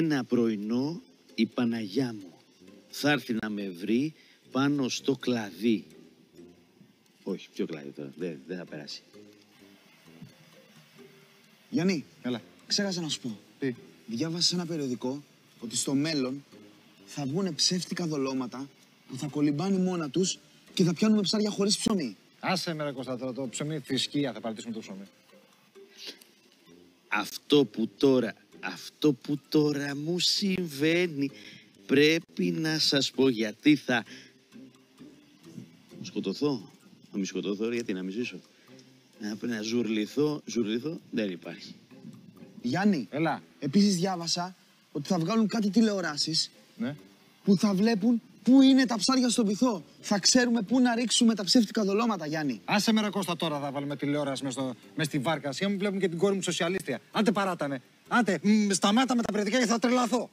Ένα πρωινό η Παναγιά μου θα έρθει να με βρει πάνω στο κλαδί. Όχι, ποιο κλαδί τώρα, δεν, δεν θα περάσει. Γιάννη, Έλα. ξέχασα να σου πω. Τι; Διάβασα σε ένα περιοδικό ότι στο μέλλον θα βγουν ψεύτικα δολώματα που θα κολυμπάνε μόνα τους και θα πιάνουμε ψάρια χωρίς ψωμί. Άσε με ρε Κώστα τώρα, το ψωμί θρησκεία θα παρατήσουμε το ψωμί. Αυτό που τώρα, αυτό που τώρα μου συμβαίνει πρέπει να σας πω γιατί θα σκοτωθώ; Να μη σκοτωθώ, ρε, γιατί να μη ζήσω; Να, να ζουρληθώ, ζουρληθώ, δεν υπάρχει. Γιάννη, Έλα. επίσης διάβασα ότι θα βγάλουν κάτι τηλεοράσεις Ναι. που θα βλέπουν πού είναι τα ψάρια στον πυθό. Θα ξέρουμε πού να ρίξουμε τα ψεύτικα δολώματα, Γιάννη. Άσε με ρε Κώστα τώρα θα βάλουμε τηλεόραση μες, στο, μες στη βάρκα. Σιγά μου βλέπουν και την κόρη μου σοσιαλίστρια. Άντε παράτανε. Άντε, μ, σταμάτα με τα παιδικά και θα τρελαθώ.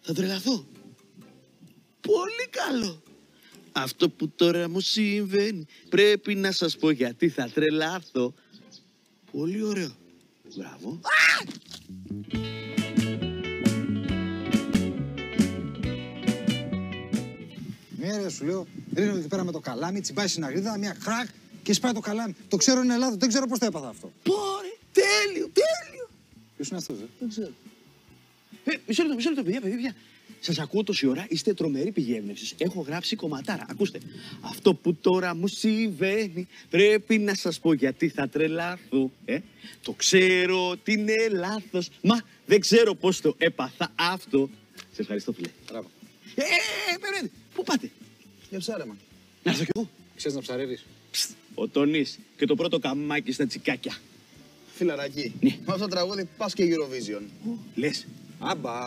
Θα τρελαθώ. Πολύ καλό. Αυτό που τώρα μου συμβαίνει πρέπει να σας πω γιατί θα τρελαθώ. Πολύ ωραίο. Μπράβο. Ναι, ρε, σου λέω, ρίχνω εκεί πέρα με το καλάμι, τσιμπάει στην αγρίδα, μια χρακ και σπάει το καλάμι. Το ξέρω είναι Ελλάδα, δεν ξέρω πώς το έπαθα αυτό. Πόρε, τέλειο, τέλειο. Ποιος είναι αυτός, ε; Δεν ξέρω. Ε, μισό λεπτό, μισό λεπτό, παιδιά, παιδιά. Σας ακούω τόση ώρα, είστε τρομερή πηγή έμπνευση. Έχω γράψει κομματάρα. Ακούστε. Αυτό που τώρα μου συμβαίνει πρέπει να σας πω γιατί θα τρελάθω. Ε; Το ξέρω ότι είναι λάθος. Μα δεν ξέρω πώς το έπαθα αυτό. Σε ευχαριστώ, φίλε. Μπράβο. Ε, ε, ε, περιμένετε. Πού πάτε; Για ψάρεμα. Να έρθω κι εγώ. Ξέρεις να ψαρεύεις. Ψτ, Ο Τονής και το πρώτο καμάκι στα τσικάκια. Φιλαράκι, Ναι. με αυτό το τραγούδι πας και Eurovision. Λες. Άμπα.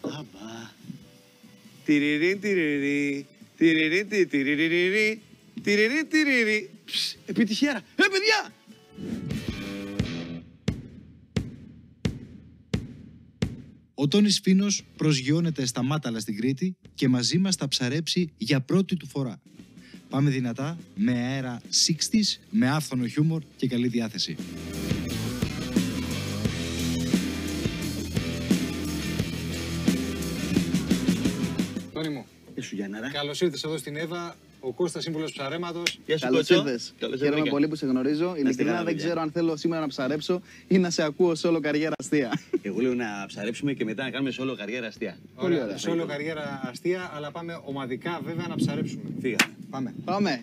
Αμπά. Τυριρίν, τυριρί. Τυριρίν, τι- τυριριριρι. Τυριρίν, τυριρι. Ψ, Επιτυχία. Ε, παιδιά! Ο Τόνις Φίνος προσγειώνεται στα Μάταλα στην Κρήτη και μαζί μας θα ψαρέψει για πρώτη του φορά. Πάμε δυνατά, με αέρα 60s, με άφθονο χιούμορ και καλή διάθεση. Τόνι μου. Γεια σου Γιάνναρα. Καλώς ήρθες εδώ στην Εύα, ο Κώστας σύμβουλος ψαρέματος. Γεια σου Καλώς Κότσο. ήρθες. Καλώς Χαίρομαι ήρθατε. πολύ που σε γνωρίζω. Ειλικρινά καλά, δεν παιδιά. ξέρω αν θέλω σήμερα να ψαρέψω ή να σε ακούω σε όλο καριέρα αστεία. Εγώ λέω να ψαρέψουμε και μετά να κάνουμε σε όλο καριέρα αστεία. Πολύ ωραία. Σε όλο καριέρα αστεία, αλλά πάμε ομαδικά βέβαια να ψαρέψουμε. Φύγαμε. Πάμε. Πάμε.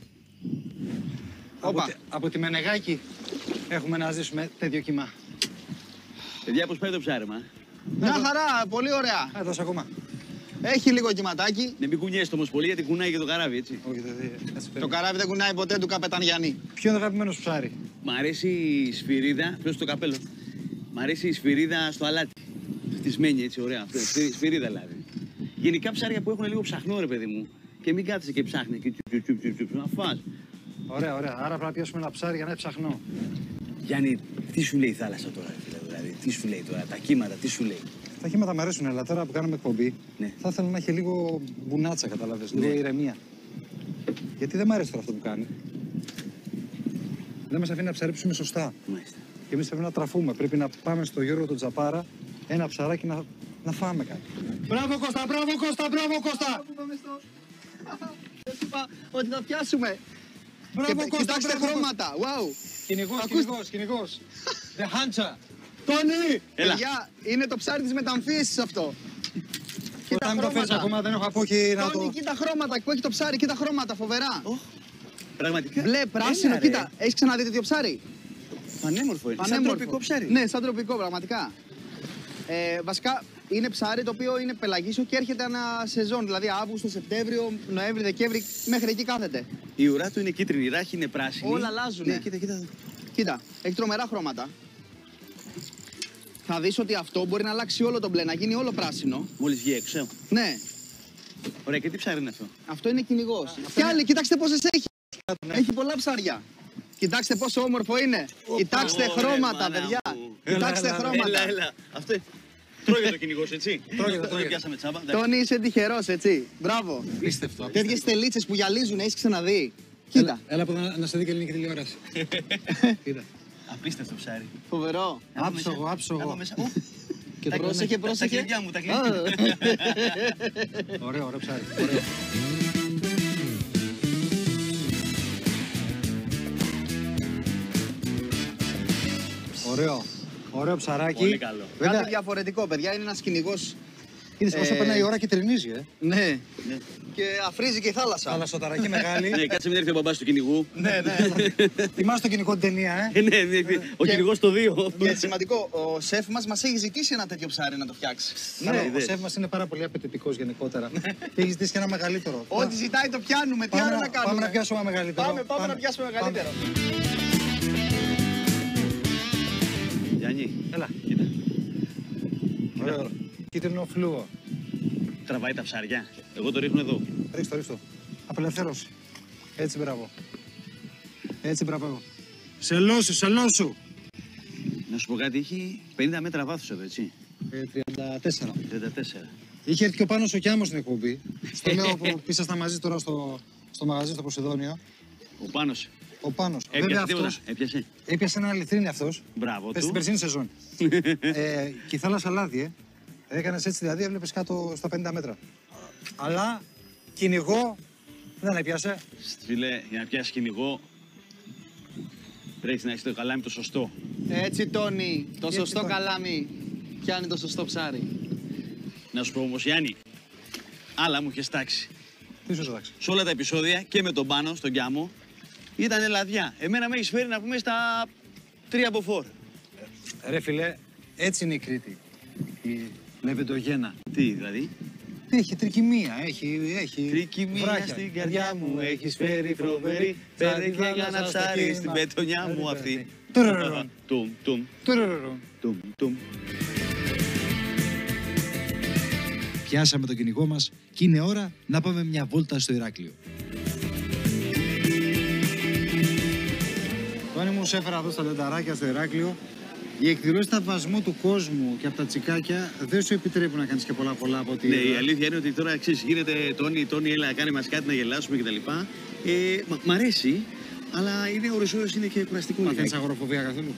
Από, Όπα. τη- από τη Μενεγάκη έχουμε να ζήσουμε τέτοιο κύμα. Παιδιά, πώς πάει το ψάρεμα; Μια χαρά, πολύ ωραία. Α, δώσε ακόμα. Έχει λίγο κυματάκι. Ναι, μην κουνιέσαι όμως πολύ γιατί κουνάει και το καράβι, έτσι. Όχι, δεν δεν- Το καράβι δεν κουνάει ποτέ του καπετάν Γιάννη. Ποιο είναι το αγαπημένο σου ψάρι; Μ' αρέσει η σφυρίδα, ποιος το καπέλο; Μ' αρέσει η σφυρίδα στο αλάτι. Χτισμένη έτσι, ωραία. Αυτό, σφυρί- σφυρίδα δηλαδή. Γενικά ψάρια που έχουν λίγο ψαχνό, ρε παιδί μου. Και μην κάθεσαι και ψάχνεις και τσουπ, τσουπ, τσουπ, τσουπ, να φας. Ωραία, ωραία. Άρα πρέπει να πιάσουμε ένα ψάρι για να είναι ψαχνό. Γιάννη, τι σου λέει η θάλασσα τώρα, ρε φίλε, δηλαδή; Τι σου λέει τώρα, τα κύματα, τι σου λέει; Τα χήματα μου αρέσουν, αλλά τώρα που κάνουμε εκπομπή, Ναι. θα ήθελα να έχει λίγο μπουνάτσα, κατάλαβες, λίγο Ναι. ηρεμία. Γιατί δεν μου αρέσει τώρα αυτό που κάνει. Δεν μας αφήνει να ψαρέψουμε σωστά. Μάλιστα. Και εμείς πρέπει να τραφούμε. Πρέπει να πάμε στο Γιώργο τον Τζαπάρα, ένα ψαράκι να, να φάμε κάτι. Μπράβο Κώστα, μπράβο Κώστα, μπράβο Κώστα! Είπα ότι θα πιάσουμε. Μπράβο Και- Κώστα, Κοιτάξτε μπράβο. χρώματα. Wow. Κυνηγός, Ακούστε. κυνηγός, κυνηγός. The Hunter. Τόνι! Έλα. Παιδιά, είναι το ψάρι της μεταμφίεσης αυτό. Όταν μην το φέρεις ακόμα δεν έχω από εκεί να Τόνι, το... κοίτα χρώματα που έχει το ψάρι, κοίτα χρώματα, φοβερά. Πραγματικά. Μπλε, πράσινο, Έλα, ρε. κοίτα. Έχεις ξαναδεί τέτοιο ψάρι; Πανέμορφο είναι. Σαν Πανέμορφο. τροπικό ψάρι. Ναι, σαν τροπικό, πραγματικά. Ε, βασικά είναι ψάρι το οποίο είναι πελαγίσιο και έρχεται ένα σεζόν. Δηλαδή Αύγουστο, Σεπτέμβριο, Νοέμβρη, Δεκέμβρη, μέχρι εκεί κάθεται. Η ουρά του είναι κίτρινη, η ράχη είναι πράσινη. Όλα αλλάζουνε. Ναι, κοίτα, κοίτα. Κοίτα, έχει τρομερά χρώματα. Θα δεις ότι αυτό μπορεί να αλλάξει όλο το μπλε, να γίνει όλο πράσινο. Μόλις βγει έξω. Ναι, Ωραία, και τι ψάρι είναι αυτό; αυτό είναι κυνηγός. Και άλλοι, κοιτάξτε πόσες έχει. Έχει πολλά ψάρια. Κοιτάξτε πόσο όμορφο είναι. Κοιτάξτε Ωραία, χρώματα, μάνα παιδιά. μου. Κοιτάξτε Έλα, έλα, χρώματα. Έλα, έλα. Αυτό. Τρώγεται το κυνηγός, έτσι. Τρώγεται, Δεν τρώγεται. πιάσαμε τσάμπα. εντάξει. Τόνι, είσαι τυχερός, έτσι. Μπράβο. Απίστευτο. Τέτοιες τελίτσες που γυαλίζουν, έχεις ξαναδεί. Κοίτα, Έλα από εδώ να, να σε δει και ελληνική τηλεόραση. Κοίτα. Απίστευτο ψάρι. φοβερό. Να δω Άψογο, μέσα. άψογο. Να δω μέσα. Ω, Και Και τώρα, Πρόσεχε, Τα πρόσεχε. κλειδιά μου, τα Α, κλειδιά. Ωραίο, ωραίο ψάρι. Ωραίο. Ωραίο. Ωραίο ψαράκι. Πολύ καλό. Βέβαια, Κάτι διαφορετικό, παιδιά. Είναι ένας κυνηγός. είδες όσο Ε, περνάει η ώρα και τρινίζει, ε. Ναι. Και αφρίζει και η θάλασσα. Θαλασσοταρακή μεγάλη. Ναι, κάτσε μην έρθει ο μπαμπάς του κυνηγού. ναι, ναι. Θυμάσαι το κοινικό την ταινία, ε; Ε, ναι, ναι, ναι, ο Και- κυνηγός το δύο. Και σημαντικό, ο σεφ μας μας έχει ζητήσει ένα τέτοιο ψάρι να το φτιάξει. Καλά, Ναι, ο ναι. σεφ μας είναι πάρα πολύ απαιτητικός γενικότερα. και έχει ζητήσει και ένα μεγαλύτερο. Ό,τι ζητάει το πιάνουμε. Τι Πάμε άλλο να- να κάνουμε; πάμε να πιάσουμε ένα μεγαλύτερο. Πάμε, πάμε Πάμε. να πιάσουμε μεγαλύτερο. Γιάννη, Έλα. κοίτα. Ωραίο. Κίτρινο φλούο. Τραβάει τα ψάρια. Εγώ το ρίχνω εδώ. Ρίξτε το, ρίξτε το. Απελευθέρωση. Έτσι, μπράβο. Έτσι, μπράβο. Σελώσου, σελώσου. Να σου πω κάτι, έχει 50 μέτρα βάθος εδώ, έτσι. Ε, 34. 34. Είχε έρθει και ο Πάνος ο Κιάμος στην εκπομπή. Στο λέω που ήσασταν μαζί τώρα στο, στο μαγαζί στο Ποσειδόνιο. Ο Πάνος Ο Πάνος. Βέβαια έπιασε τίποτα. αυτός Έπιασε. έπιασε ένα αληθρίνη αυτός. Μπράβο Στην του. περσίνη σεζόν. ε, και η θάλασσα λάδι, ε. Έκανες έτσι δηλαδή, έβλεπες κάτω στα 50 μέτρα. Αλλά κυνηγό δεν έπιασε. Φίλε, για να πιάσεις κυνηγό, πρέπει να έχεις το καλάμι το σωστό. Έτσι, Τόνι. Το Έτσι, σωστό Τόνι. καλάμι. Πιάνει το σωστό ψάρι. Να σου πω όμως, Γιάννη, άλλα μου είχες τάξει. Τι σου εντάξει. Σε όλα τα επεισόδια και με τον πάνω, στον Κιάμο, ήταν λαδιά. Εμένα με έχεις φέρει να πούμε στα τρία από φόρ. Ρε φιλέ, έτσι είναι η Κρήτη. Η Λεβεντογένα. Τι δηλαδή; Έχει τρικυμία, έχει, έχει Τρικυμία βράχια. στην καρδιά μου έχεις φέρει φροβερή. Φέρει για να ψάρει στην πετονιά μου αυτή. Τουρουρουρουν. Τουμ, τουμ, Τουρουρουρουν. τουμ, τουμ. Πιάσαμε τον κυνηγό μας και είναι ώρα να πάμε μια βόλτα στο Ηράκλειο. Τόνι μου σε έφερα εδώ στα λενταράκια στο Ηράκλειο. Οι εκδηλώσει θαυμασμού του κόσμου και από τα τσικάκια δεν σου επιτρέπουν να κάνεις και πολλά πολλά από ό,τι. Ναι, είδα. η αλήθεια είναι ότι τώρα ξέρεις, γίνεται Τόνι, Τόνι, έλα, κάνε μας κάτι να γελάσουμε κτλ. Ε, μ' μ' αρέσει, αλλά είναι οριζόντως, είναι και κουραστικό. Μαθαίνει λιγάκι. αγοροφοβία καθόλου;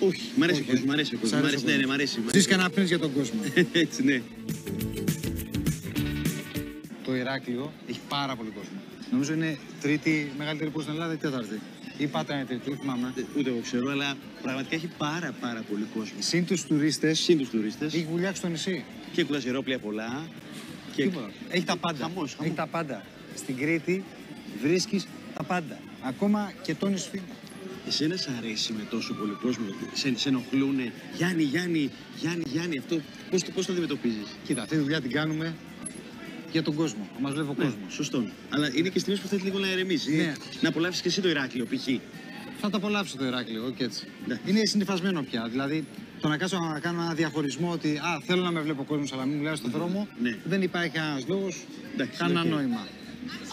Όχι, μ' αρέσει ο Όχι, κόσμος, ε. μ' αρέσει ο Σ' κόσμος. Μ' αρέσει αρέσει, ο ναι, ναι, κόσμος. μ' αρέσει. μ' Ζεις αρέσει. και να πνείς για τον κόσμο. Έτσι, ναι. το Ηράκλειο έχει πάρα πολύ κόσμο. Νομίζω είναι τρίτη μεγαλύτερη πόλη στην Ελλάδα ή τέταρτη; Ή πάτα είναι τρίτη, δεν θυμάμαι. Ούτε εγώ ξέρω, αλλά πραγματικά έχει πάρα πάρα πολύ κόσμο. Συν τους τουρίστες, Συν τους τουρίστες έχει βουλιάξει το νησί. και κουρασιερόπλια πολλά. Και... Τίποτα. Έχει τα πάντα. Χαμός, Έχει χαμός. τα πάντα. Στην Κρήτη βρίσκεις τα πάντα. Ακόμα και τον Ισφύνα. Εσένα σ' αρέσει με τόσο πολύ κόσμο, σε, σε ενοχλούνε; Γιάννη, Γιάννη, Γιάννη, Γιάννη, αυτό πώς, το- πώς το αντιμετωπίζεις; Κοίτα, αυτή τη δουλειά την κάνουμε για τον κόσμο. Να μας βλέπει ο Ναι, κόσμος. σωστό. Αλλά είναι και στιγμές που θέλει λίγο να ηρεμήσει. Ναι. Να απολαύσεις και εσύ το Ηράκλειο, π.χ. Θα το απολαύσω το Ηράκλειο, όχι έτσι. Ναι. Είναι συνηθισμένο πια. Δηλαδή, το να κάτσω να κάνω ένα διαχωρισμό ότι α, θέλω να με βλέπει ο κόσμος, αλλά μην μιλάω στον δρόμο, Ναι. δεν υπάρχει κανένας λόγος, Εντάξει, κανένα οκ. νόημα.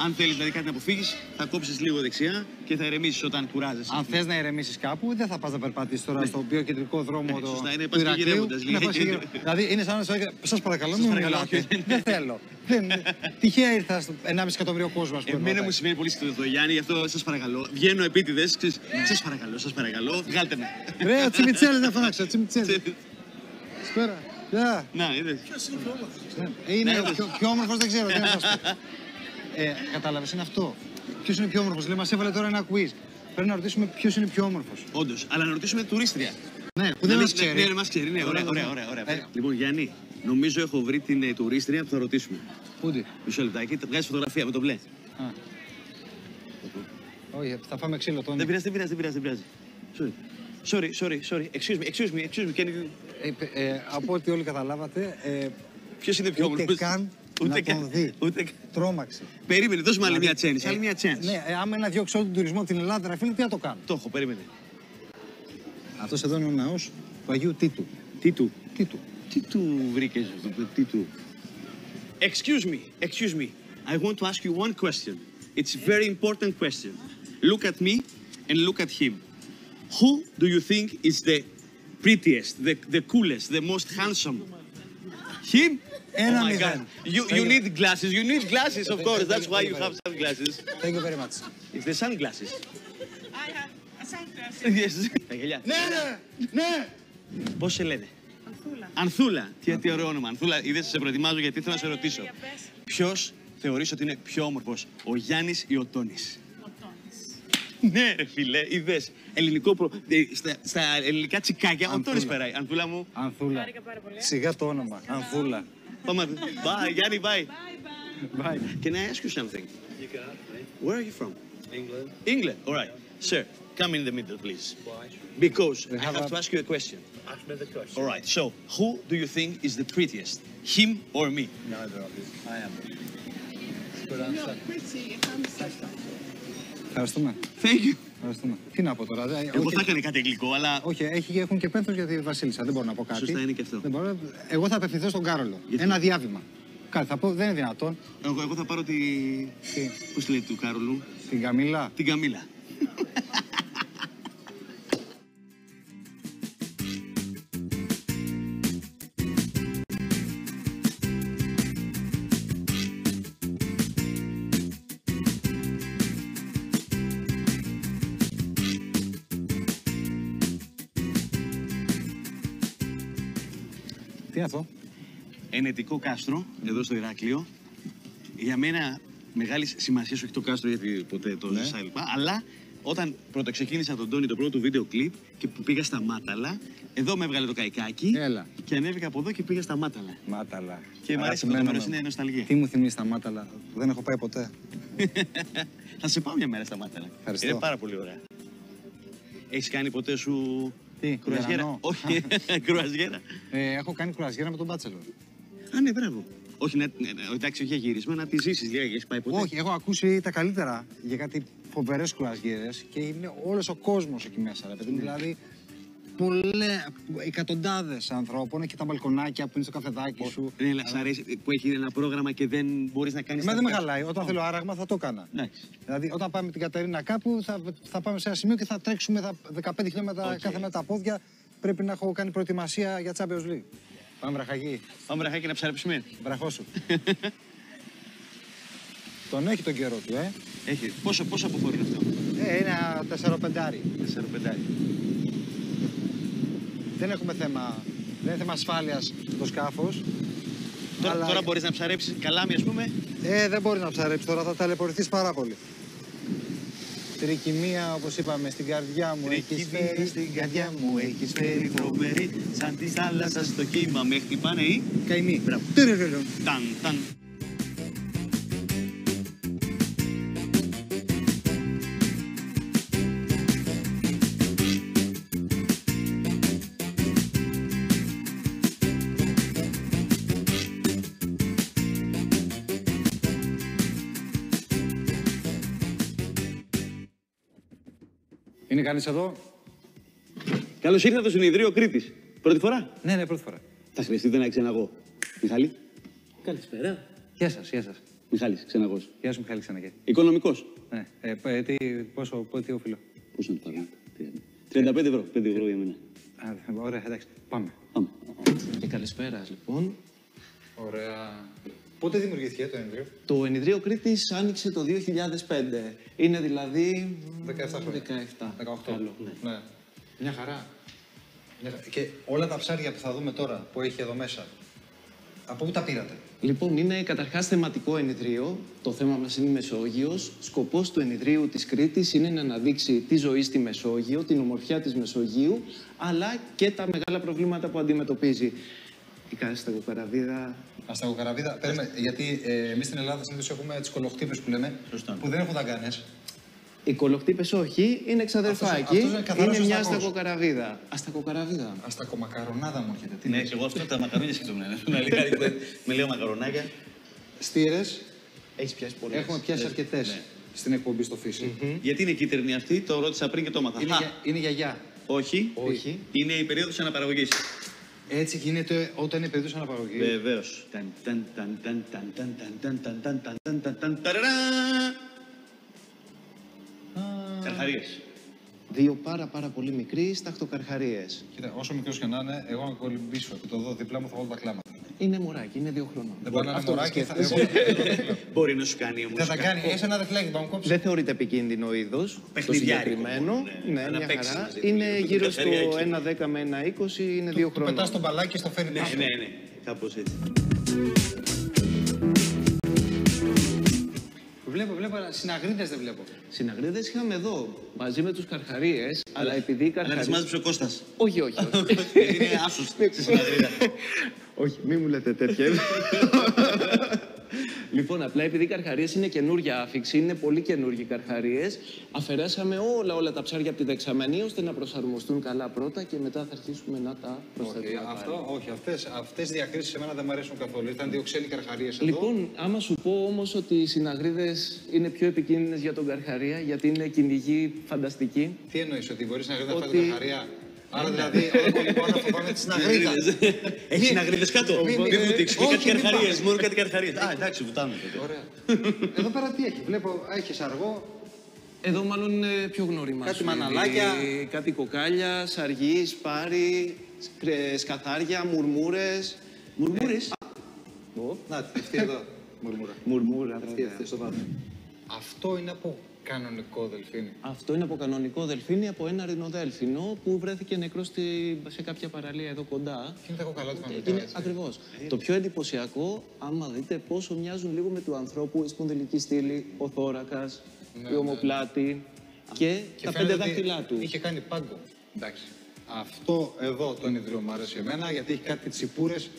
Αν θέλεις δηλαδή κάτι να αποφύγεις, θα κόψεις λίγο δεξιά και θα ηρεμήσεις όταν κουράζεσαι. Αν θες να ηρεμήσεις κάπου, δεν θα πας να περπατήσεις τώρα στο πιο κεντρικό δρόμο Ναι, το, σωστά, είναι του πας και Ηρακλείου. γυρεύοντας Ναι, λίγο. πας και γυρεύοντας. δηλαδή είναι σαν να σου έλεγα, Σας παρακαλώ, Σας μην μου παρακαλώ, μιλάτε. όχι, δεν θέλω. Δεν- Τυχαία ήρθα στο 1,5 εκατομμύριο κόσμο, ας πούμε. Εμένα μου ρωτάει. συμβαίνει πολύ στο Γιάννη, γι' αυτό σας παρακαλώ. Βγαίνω επίτηδες. Σας παρακαλώ, σας παρακαλώ, βγάλτε με. Ρε, ο Τσιμιτσέλη να φωνάξω, ο Τσιμιτσέλη. Σπέρα. Γεια. Να, είδες. Ε, Είναι Ναι, ο πιο, πιο όμορφος, δεν ξέρω, τι να σας πω. Ε, Κατάλαβες, είναι αυτό. Ποιος είναι πιο όμορφος; Λέει, μας έβαλε τώρα ένα quiz. Πρέπει να ρωτήσουμε ποιος είναι πιο όμορφος. Όντως. Αλλά να ρωτήσουμε τουρίστρια. Ναι, που δεν Να μας μην- ξέρει. Ναι, ναι, μας ξέρει. Ναι, ωραία, ωραία, ωραία. ωραία. Ε, Λοιπόν, Γιάννη, νομίζω έχω βρει την ε, τουρίστρια που θα ρωτήσουμε. Πούντι. Μισό λεπτάκι, βγάζει φωτογραφία με το μπλε. Α. Όχι, θα φάμε ξύλο, Τόνι. Δεν πειράζει, δεν πειράζει, δεν πειράζει. δεν πειράζει. Sorry. Sorry, sorry, sorry. Excuse me, excuse me, excuse me. Can you... Ε, παι- ε, από ό,τι όλοι καταλάβατε, ε, Ποιος είναι πιο ούτε όμορφος; καν Ούτε να καν. τον δει. Ούτε καν. Τρόμαξε. Περίμενε, δώσ' μου άλλη μια Δηλαδή, chance. ε, Άλλη μια chance. Ναι, ε, άμα να διώξω όλο τον τουρισμό από την Ελλάδα, ρε φίλε, τι να το κάνω; Το έχω, περίμενε. Αυτός εδώ είναι ο ναός του Αγίου Τίτου. Τι του. Τίτου. Τι του βρήκες αυτό, τι του. Excuse me, excuse me. I want to ask you one question. It's a very important question. Look at me and look at him. Who do you think is the prettiest, the, the coolest, the most handsome? Him? Ένα oh my μηδέν. God. You, you need glasses. You need glasses, of course. That's why you have sunglasses. Thank you very much. It's the sunglasses. I have sunglasses. Yes. Τα γυαλιά. Ναι, ναι, ναι. Πώς σε λένε; Ανθούλα. Ανθούλα. Τι, τι ωραίο όνομα. Ανθούλα, είδες, σε προετοιμάζω γιατί θέλω να σε ρωτήσω. Για πες. Ποιος θεωρείς ότι είναι πιο όμορφος, ο Γιάννης ή ο Τόνη. Ο Τόνης; Ναι, ρε φιλέ, είδε. Ελληνικό προ... ε, στα, στα ελληνικά τσικάκια, ο Ανθούλα. Τόνη περάει. Ανθούλα μου. Ανθούλα. Χάρηκα πάρα πολύ. Σιγά το όνομα. Ανθούλα. Πάμε. Bye, Γιάννη, bye. Bye bye. Bye. Can I ask you something? You can, mate. Where are you from? England. England. All right. Sir, come in the middle, please. Why? Because We I have have a- to ask you a question. Ask me the question. All right. So, who do you think is the prettiest? Him or me? Neither of you. I am. Good answer. Ευχαριστούμε. Thank you. Ευχαριστούμε. Τι να πω τώρα. δε- Εγώ όχι- θα έκανε κάτι αγγλικό, αλλά Όχι, έχει, έχουν και πένθος για τη Βασίλισσα. Δεν μπορώ να πω κάτι. Σωστά είναι και αυτό. Δεν μπορώ. Εγώ θα απευθυνθώ στον Κάρολο. Γιατί; Ένα διάβημα. Κάτι θα πω, δεν είναι δυνατόν. εγώ, εγώ θα πάρω τη. Τι, Πώς τη λέει του Κάρολου, την Καμίλα. την Καμίλα. Τι είναι αυτό. Ενετικό κάστρο, εδώ στο Ηράκλειο. Για μένα μεγάλης σημασίας σου έχει το κάστρο γιατί ποτέ το Ναι. ζήσα λοιπά, Αλλά όταν πρώτο ξεκίνησα τον Τόνι το πρώτο βίντεο κλιπ και που πήγα στα Μάταλα, εδώ με έβγαλε το καϊκάκι Έλα. και ανέβηκα από εδώ και πήγα στα Μάταλα. Μάταλα. Και μου αρέσει αυτό το Αγαπημένο μέρος, μου. είναι νοσταλγία. Τι μου θυμίζει τα Μάταλα. που Δεν έχω πάει ποτέ. Θα σε πάω μια μέρα στα Μάταλα. Ευχαριστώ. Είναι πάρα πολύ ωραία. Έχεις κάνει ποτέ σου Τι, κρουαζιέρα. γερανό. Όχι, κρουαζιέρα. Ε, έχω κάνει κουραζιέρα με τον Μπάτσελο. Α, ναι, μπράβο. Όχι, ναι, ναι, ναι, εντάξει, όχι για γύρισμα, να τη ζήσεις. Δεν έχεις πάει ποτέ. Όχι, έχω ακούσει τα καλύτερα για κάτι φοβερές κουραζιέρε και είναι όλος ο κόσμος εκεί μέσα. Ρε, παιδί μου. Δηλαδή, πολλέ, εκατοντάδες ανθρώπων και τα μπαλκονάκια που είναι στο καφεδάκι σου. Ναι, αλλά σ' αρέσει που έχει ένα πρόγραμμα και δεν μπορείς να κάνεις. Εμένα δεν με χαλάει. Όταν θέλω άραγμα θα το έκανα. Εντάξει. Δηλαδή, όταν πάμε με την Κατερίνα κάπου, θα, θα πάμε σε ένα σημείο και θα τρέξουμε θα, 15 χιλιόμετρα Οκ. κάθε με τα πόδια. Πρέπει να έχω κάνει προετοιμασία για Champions League. Πάμε βραχάκι. Πάμε βραχάκι να ψαρέψουμε. Βραχό σου. τον έχει τον καιρό του, ε. Έχει. Πόσο, πόσο αποχωρεί αυτό; Ε, είναι ένα 4-5. 4-5. Δεν έχουμε θέμα, δεν είναι θέμα ασφάλειας το σκάφος. Τώρα, τώρα μπορείς να ψαρέψεις καλάμι, ας πούμε. Ε, δεν μπορεί να ψαρέψεις τώρα, θα ταλαιπωρηθείς πάρα πολύ. Τρικυμία, όπως είπαμε, στην καρδιά μου έχει φέρει. στην καρδιά μου, έχει φέρει τρομερή. Σαν τη θάλασσα στο κύμα με χτυπάνε ή. Καημή. Μπράβο. Τυρυρυρυ. Ταν, ταν. Είναι κανεί εδώ; Καλώς ήρθατε στο συνεδρίο Κρήτης. Πρώτη φορά; Ναι, ναι, πρώτη φορά. Θα χρειαστείτε να ξεναγώ. Μιχάλη. Καλησπέρα. Γεια σας, γεια σας. Μιχάλης, ξεναγός. Γεια σου, Μιχάλη Ξανακέ. Οικονομικός. Ναι, ε, π- ε, τι, πόσο, πόσο, τι οφείλω. Πόσο είναι το 35 ευρώ. 5 ευρώ για μένα. Α, ωραία, εντάξει, πάμε. Πάμε. Και καλησπέρα λοιπόν. Ωραία. Πότε δημιουργήθηκε το ενδύο. Το ενιδρίο Κρήτης άνοιξε το 2005. Είναι δηλαδή... 17 χρόνια. 17. 18. Καλό, ναι. ναι. Μια χαρά. Μια χαρά. Και όλα τα ψάρια που θα δούμε τώρα, που έχει εδώ μέσα, από πού τα πήρατε; Λοιπόν, είναι καταρχάς θεματικό ενιδρίο. Το θέμα μας είναι η Μεσόγειος. Σκοπός του ενιδρίου της Κρήτης είναι να αναδείξει τη ζωή στη Μεσόγειο, την ομορφιά της Μεσογείου, αλλά και τα μεγάλα προβλήματα που αντιμετωπίζει. Η κάστα κοκαραβίδα, Ασταγοκαραβίδα, παίρνουμε, γιατί ε, εμείς στην Ελλάδα συνήθως έχουμε τις κολοχτύπες που λέμε, Σωστά. που δεν έχουν δαγκάνες. Οι κολοκτύπες όχι, είναι εξαδερφάκι. Αυτός- αυτός είναι καθαρός είναι μια αστακός. αστακοκαραβίδα. Αστακοκαραβίδα. Αστακομακαρονάδα μου έρχεται. Τι Ναι, λες; και εγώ αυτό τα μακαρόνια σκεφτόμουν. Να λέει με λέω μακαρονάκια. Στήρες Έχεις πιάσει πολλές. έχουμε πιάσει αρκετές στην εκπομπή στο φύση. Γιατί είναι κίτρινη αυτή, το ρώτησα πριν και το έμαθα. Είναι, Χα. για, είναι γιαγιά. Όχι. Όχι. Είναι η περίοδος αναπαραγωγής. Έτσι γίνεται όταν είναι περίπτωση αναπαραγωγή. Βεβαίω. Ταν, Δύο πάρα πάρα πολύ μικροί σταχτοκαρχαρίες. Κοίτα, όσο μικρός και να είναι, εγώ να κολυμπήσω και το δω δίπλα μου θα βάλω τα κλάματα. Είναι μωράκι, είναι δύο χρονών. Δεν μπορεί να είναι Αυτό μωράκι. θα- σκέφτεσαι. εγώ- Μπορεί να σου κάνει όμως. Δεν θα κάνει. Έχει ένα δεχλάκι, θα μου κόψεις. Δεν θεωρείται επικίνδυνο είδος. Το Παιχνιδιάρικο συγκεκριμένο. μόνο, ναι. Ναι, Να μια παίξεις χαρά. μαζί του, Είναι λίγο. γύρω Το στο καθαριά εκεί. 1-10 με 1-20, είναι δύο Του χρόνια. πετάς τον μπαλάκι και στο φέρνεις Ναι, πίσω. ναι, ναι. Κάπως έτσι. Βλέπω, βλέπω, αλλά συναγρίδε δεν βλέπω. Συναγρίδε είχαμε εδώ μαζί με τους καρχαρίες, αλλά επειδή οι Αλλά τις καρχαρίε. μάζεψε ο Κώστας. Όχι, όχι. όχι. Είναι άσο στη συναδρίδα. όχι, μην μου λέτε τέτοια. λοιπόν, απλά επειδή οι καρχαρίες είναι καινούργια άφηξη, είναι πολύ καινούργιοι καρχαρίες, αφαιρέσαμε όλα, όλα τα ψάρια από τη δεξαμενή ώστε να προσαρμοστούν καλά πρώτα και μετά θα αρχίσουμε να τα προστατεύουμε. πάλι. Αυτό, όχι, αυτές, αυτές οι διακρίσεις σε μένα δεν μου αρέσουν καθόλου. Ήταν δύο ξένοι καρχαρίες εδώ. Λοιπόν, άμα σου πω όμως ότι οι συναγρίδες είναι πιο επικίνδυνες για τον καρχαρία, γιατί είναι κυνηγοί φανταστικοί. Τι εννοείς, ότι μπορείς να γράψεις να φάει Ότι- την καρχαρία; Άρα δηλαδή, εγώ λοιπόν να φοβάμαι τη συναγρίδα. Έχεις συναγρίδε κάτω. Μη- μη- Μη βουτήξει. Και όχι, κάτι μην καρχαρίες. πας. Μόνο κάτι καρχαρίες. Α, εντάξει, βουτάμε τότε. Ωραία. Εδώ πέρα τι έχει, βλέπω, έχεις αργό. Εδώ μάλλον είναι πιο γνώριμα. Κάτι σου μαναλάκια. είδη, Κάτι κοκάλια, σαργί, σπάρι, σκρε- σκαθάρια, μουρμούρες. Μουρμούρες; Να, αυτή εδώ, μουρμούρα. Μουρμούρα, Αυτή, βέβαια. αυτή στο βάθος. Αυτό είναι από κανονικό δελφίνι. Αυτό είναι από κανονικό δελφίνι, από ένα ρινοδέλφινο που βρέθηκε νεκρό στη- σε κάποια παραλία εδώ κοντά. Και είναι τα κοκαλάτικα Ε, μετά, Είναι, έτσι. ακριβώς. Το πιο εντυπωσιακό, άμα δείτε πόσο μοιάζουν λίγο με του ανθρώπου η σπονδυλική στήλη, ο θώρακας, Ναι, η ομοπλάτη και, τα φαίνεται πέντε ότι δάχτυλά τους. Είχε κάνει πάγκο. Εντάξει. Αυτό εδώ το ενιδρίο μου άρεσε εμένα γιατί έχει κάτι τσιπούρες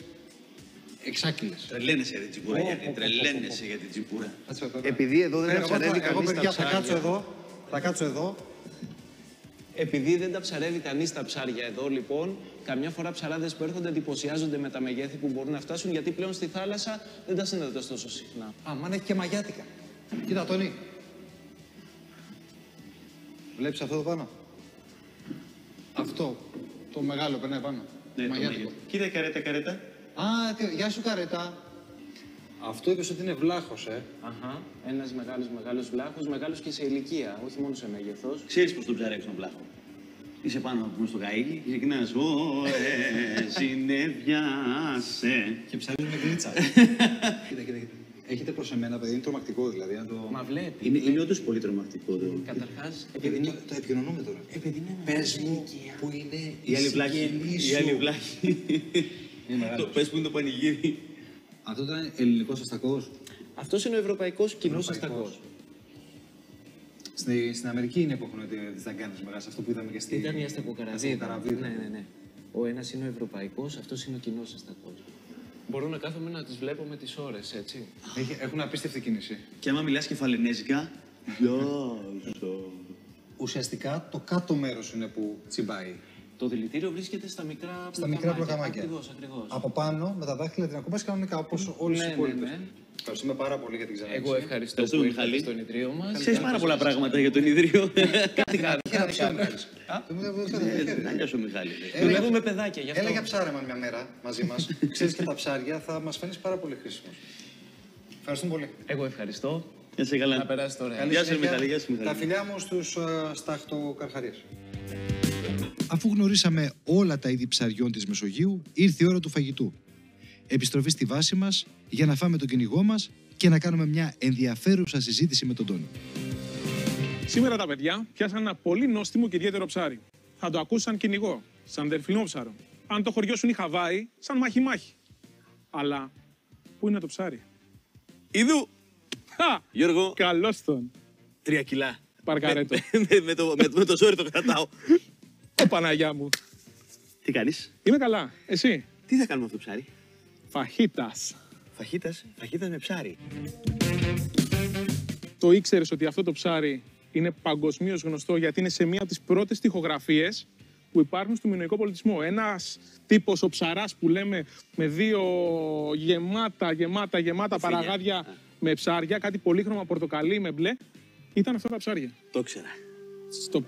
εξάκυλες. Τρελαίνεσαι για την τσιπούρα, Ω, Γιάννη. ω, ω, ω, ω. Τρελαίνεσαι για την τσιπούρα. Κάτσε εδώ πέρα. Επειδή εδώ δεν Ε, τα εγώ θα- ψαρεύει Εγώ, κανείς τα παιδιά, θα κάτσω ψάρια. εδώ. Θα κάτσω εδώ. Επειδή δεν τα ψαρεύει κανείς τα ψάρια εδώ, λοιπόν, καμιά φορά ψαράδες που έρχονται εντυπωσιάζονται με τα μεγέθη που μπορούν να φτάσουν, γιατί πλέον στη θάλασσα δεν τα συναντάτε τόσο συχνά. Α, μάνα έχει και μαγιάτικα. Κοίτα, Τόνι. Βλέπεις αυτό εδώ πάνω; Αυτό. Το μεγάλο περνάει πάνω. Ναι, το Μαγιάτικο. μέγεθο. Κοίτα καρέτα, καρέτα. Α, τι, γεια σου καρέτα. Αυτό είπες ότι είναι βλάχος, ε. Αχα. Ένας μεγάλος μεγάλος βλάχος, μεγάλος και σε ηλικία, όχι μόνο σε μέγεθος. Ξέρεις πώς τον ψαρεύει τον πλάχο. Είσαι πάνω να πούμε στο καίκι και ξεκινάς. Ωε, συνέβιασε. Και ψάχνεις με γλίτσα. κοίτα, κοίτα, κοίτα. Έχετε προς εμένα, παιδί, είναι τρομακτικό δηλαδή. Να το... Μα βλέπεις. Είναι, είναι όντως πολύ τρομακτικό το. Καταρχάς, επειδή Επειδή είναι. το, το επικοινωνούμε τώρα. Επειδή είναι Πες μεγάλη μου ηλικία. που είναι Η άλλη βλάχη. συγγενή Η σου. άλλη βλάχη. Είναι μεγάλος. Το πες που είναι το πανηγύρι. Αυτό ήταν ελληνικός αστακός. Αυτός είναι ο ευρωπαϊκός κοινός Ευρωπαϊκός. αστακός. Στην, στην Αμερική είναι που έχουν τις δαγκάνε μεγάλε. Αυτό που είδαμε και στην. Ήταν η αστακοκαραβίδα. Αστακοκαραβίδα. Ναι, ναι, ναι. Ο ένας είναι ο ευρωπαϊκός, αυτός είναι ο κοινός αστακός. Μπορώ να κάθομαι να τις βλέπω με τις ώρες, έτσι. Έχει- Έχουν απίστευτη κίνηση. Και άμα μιλάς κεφαλενέζικα. Γεια σου. Ουσιαστικά το κάτω μέρος είναι που τσιμπάει. Το δηλητήριο βρίσκεται στα μικρά Στα μικρά πλοκαμάκια. Ακριβώς, ακριβώς. Από πάνω με τα δάχτυλα την ακουμπάς κανονικά όπως όλε Ναι, οι ναι, υπόλοιπε. ναι. Ευχαριστούμε πάρα πολύ για την ξαναψή. Εγώ ευχαριστώ Ευχαριστούμε, που ήρθατε Μιχάλη. στο Ινητρίο μας. Ξέρεις πάρα πολλά πράγματα για τον Ιδρύο. Κάτι κάνω. Χαίρομαι, χαίρομαι. Το μου είπε, Ε, Αλλιώς ο Μιχάλης. Δουλεύουμε παιδάκια γι' αυτό. Έλα για ψάρεμα μια μέρα μαζί μας. Ξέρεις και τα ψάρια θα μας φαίνει πάρα πολύ χρήσιμος. Ευχαριστούμε πολύ. Εγώ ευχαριστώ. Να σε καλά. Να περάσετε ωραία. Καλή Γεια σου, συνέχεια. Μιχάλη, γεια σου, Μιχάλη. Τα φιλιά μου στους στάχτοκαρχαρίε. Αφού γνωρίσαμε όλα τα είδη ψαριών της Μεσογείου, ήρθε η ώρα του φαγητού. Επιστροφή στη βάση μας για να φάμε τον κυνηγό μας και να κάνουμε μια ενδιαφέρουσα συζήτηση με τον Τόνι. Σήμερα τα παιδιά πιάσαν ένα πολύ νόστιμο και ιδιαίτερο ψάρι. Θα το ακούσουν σαν κυνηγό, σαν δελφινόψαρο. Αν το χωριό σου είναι η Χαβάη, σαν μάχη-μάχη. Αλλά πού είναι το ψάρι; Ιδού. Χα! Γιώργο, Καλώς τον. τρία κιλά. Παρκαρέτο. Με- με το- με- Με το ζόρι το κρατάω. Ω Παναγιά μου. Τι κάνεις, Είμαι καλά. Εσύ; τι θα κάνουμε αυτό το ψάρι; Φαχίτας. Φαχίτας, φαχίτας με ψάρι. Το ήξερες ότι αυτό το ψάρι είναι παγκοσμίως γνωστό γιατί είναι σε μία από τις πρώτες τοιχογραφίε που υπάρχουν στο μινοϊκό πολιτισμό. Ένας τύπος ο ψαράς που λέμε με δύο γεμάτα, γεμάτα, γεμάτα Φιλιά. παραγάδια με ψάρια, κάτι πολύχρωμα πορτοκαλί με μπλε. Ήταν αυτά τα ψάρια. Το ήξερα. Στο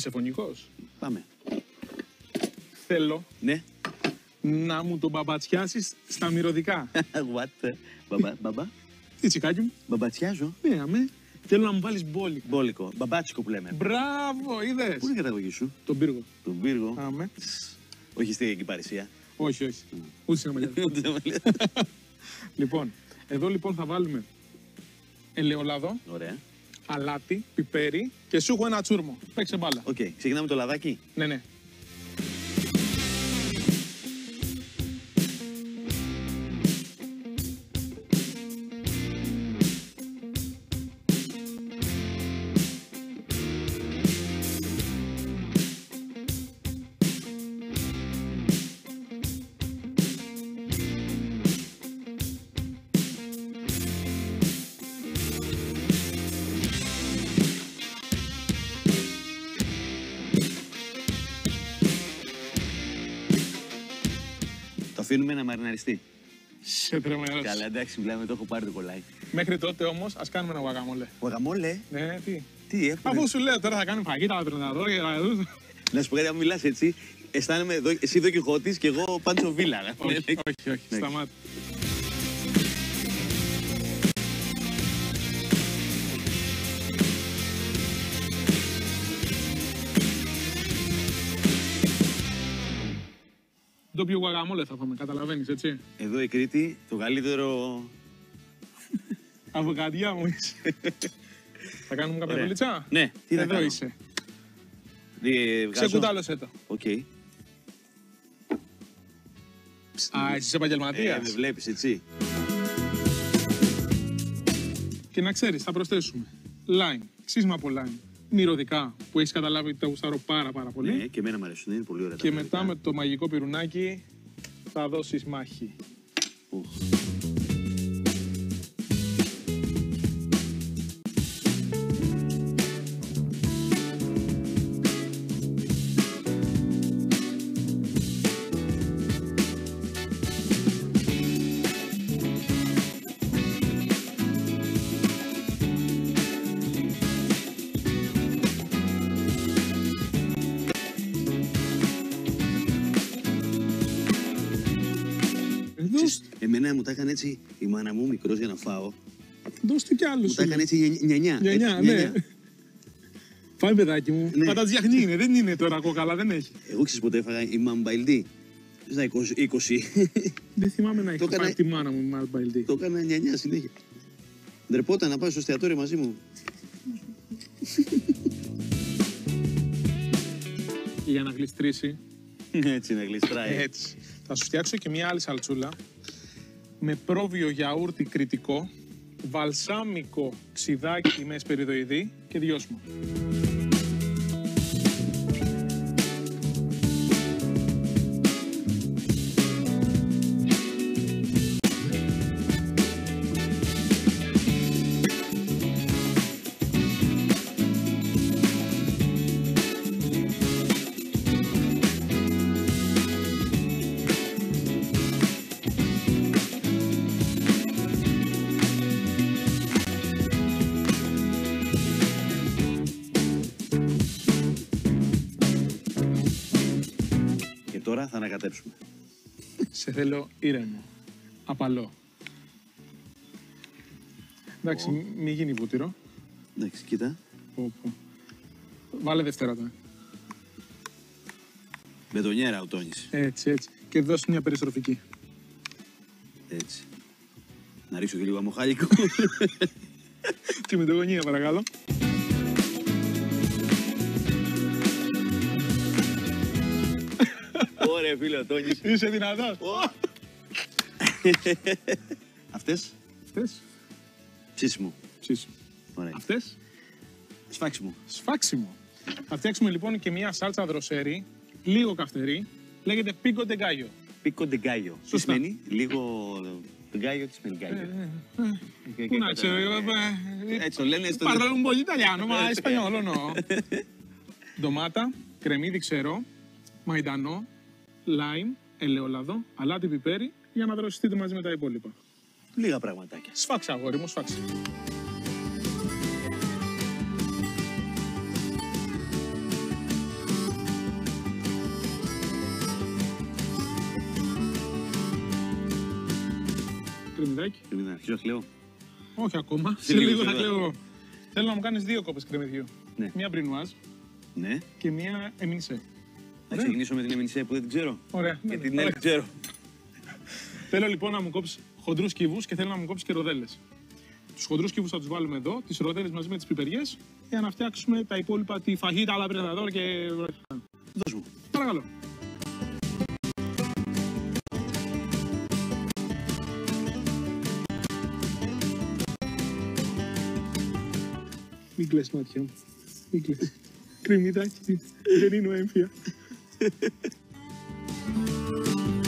Είσαι φωνικός. Πάμε. Θέλω Ναι. να μου τον μπαμπατσιάσεις στα μυρωδικά. What? Μπαμπα, μπαμπα. Τι τσικάκι μου; Μπαμπατσιάζω. Ναι, αμέ. Θέλω να μου βάλεις μπόλικο. Μπόλικο. Μπαμπάτσικο που λέμε. Μπράβο, είδες. Πού είναι η καταγωγή σου, Τον πύργο. τον πύργο. Αμέ. Όχι στη Κυπαρισία. Όχι, όχι. Ούτε στην Αμαλιά. Λοιπόν, εδώ λοιπόν θα βάλουμε ελαιόλαδο, Ωραία. Αλάτι, πιπέρι και σου έχω ένα τσούρμο. Παίξε μπάλα. Οκ. Ξεκινάμε το λαδάκι. Ναι, ναι. Αφήνουμε να μαριναριστεί. Σε τρεμερός. Καλά, εντάξει, μιλάμε, το έχω πάρει το κολλάκι. Μέχρι τότε όμως ας κάνουμε ένα γουαγαμόλε. Γουαγαμόλε; Ναι, τι; Τι έχουμε; Αφού σου λέω τώρα θα κάνουμε φαγητά, τρεναδόρ και ραδούς. Να σου πω κάτι, αν μιλάς έτσι, αισθάνομαι εδώ, εσύ εδώ Κιχώτης και εγώ Πάντσο Βίλα. Όχι, όχι, όχι. Σταμάτα. Ντόπιο γουακαμόλε θα φάμε, καταλαβαίνεις, έτσι; Εδώ η Κρήτη, το καλύτερο... Αβοκαντιά μου είσαι. θα κάνουμε κάποια Ωραία. δουλειά. Ναι, τι θα Εδώ κάνω. είσαι. Ε, βγάζω- Ξεκουτάλωσέ το. Οκ. Α, εσύ είσαι Ε, επαγγελματίας. με βλέπεις, έτσι. Και να ξέρεις, θα προσθέσουμε lime, ξύσμα από lime, μυρωδικά που έχεις καταλάβει ότι τα γουστάρω πάρα πάρα πολύ. Ναι, και εμένα μου αρέσουν, είναι πολύ ωραία. τα Και μυρωδικά. μετά με το μαγικό πιρουνάκι θα δώσεις μάχη. Ουφ. Εμένα μου τα έκανε έτσι η μάνα μου μικρός για να φάω. Δώσ' του κι άλλο Μου σου. τα έκανε έτσι νια- νιανιά. Νιανιά, έτσι, ναι. Φάει παιδάκι μου. Ναι. Πατατζιαχνή είναι, δεν είναι τώρα κόκαλα, δεν έχει. Εγώ ξέρεις ποτέ έφαγα η μαμπαϊλντή. Στα 20, 20. Δεν θυμάμαι να έχει Το έκανα- φάει τη μάνα μου με μπαϊλτή. το έκανα νιανιά συνέχεια. Ντρεπόταν να πάει στο εστιατόριο μαζί μου. Και για να γλιστρήσει, έτσι να γλιστράει. έτσι. Θα σου φτιάξω και μια άλλη σαλτσούλα με πρόβιο γιαούρτι κριτικό, βαλσάμικο ξιδάκι με εσπεριδοειδή και δυόσμο. Ανακατέψουμε. Σε θέλω ήρεμο, απαλό. Εντάξει, μη- μη γίνει βούτυρο. Εντάξει, κοίτα. Πω, πω. Βάλε δευτέρα τώρα. Με τον νιέρα ο Τόνης. Έτσι, έτσι. Και δώσ' μια περιστροφική. Έτσι. Να ρίξω και λίγο αμοχάλικο. Και με το γωνία, παρακαλώ. Ωραία, φίλε ο Τόνης. Είσαι δυνατός. Αυτές, Αυτές, ψήσιμο. ψήσιμο. Ωραία. Αυτές, Σφάξιμο. σφάξιμο. Θα φτιάξουμε λοιπόν και μια σάλτσα δροσερή, λίγο καυτερή. Λέγεται πίκο ντεγκάγιο. Πίκο ντεγκάγιο. Τι Σωστά. σημαίνει, λίγο ντεγκάγιο, τι σημαίνει γκάγιο. Και- Πού και να κατά- ξέρω, εγώ, ε, Έτσι το λένε στο... Parlo un po' di italiano, ma spagnolo no. Ντομάτα, κρεμμύδι ξερό, μαϊντανό, λάιμ, ελαιόλαδο, αλάτι πιπέρι για να δροσιστείτε μαζί με τα υπόλοιπα. Λίγα πραγματάκια. Σφάξε αγόρι μου, σφάξε. κρεμμυδάκι. Κρεμμύδι, αρχίζω να κλαίω. Όχι ακόμα. Σε Σε λίγο, λίγο σε θα λίγο. κλαίω. Θέλω να μου κάνεις δύο κόπες κρεμμυδιού. Ναι. Μία μπρινουάζ Ναι. και μία εμινισέ. Θα ξεκινήσω με την Εμινισέ που δεν την ξέρω. Ωραία. ναι, Γιατί ναι, την άλλη ωραία. την ξέρω. Θέλω λοιπόν να μου κόψεις χοντρούς κύβους και θέλω να μου κόψεις και ροδέλες. Τους χοντρούς κύβους θα τους βάλουμε εδώ, τις ροδέλες μαζί με τις πιπεριές για να φτιάξουμε τα υπόλοιπα, τη φαγίτα, άλλα πρεδαδόρ και. Δώσ' μου. Παρακαλώ. Μην κλαις μάτια μου. Μην κλαις. Κρυμμυδάκι. Δεν είναι ο έμφυα. Thank you.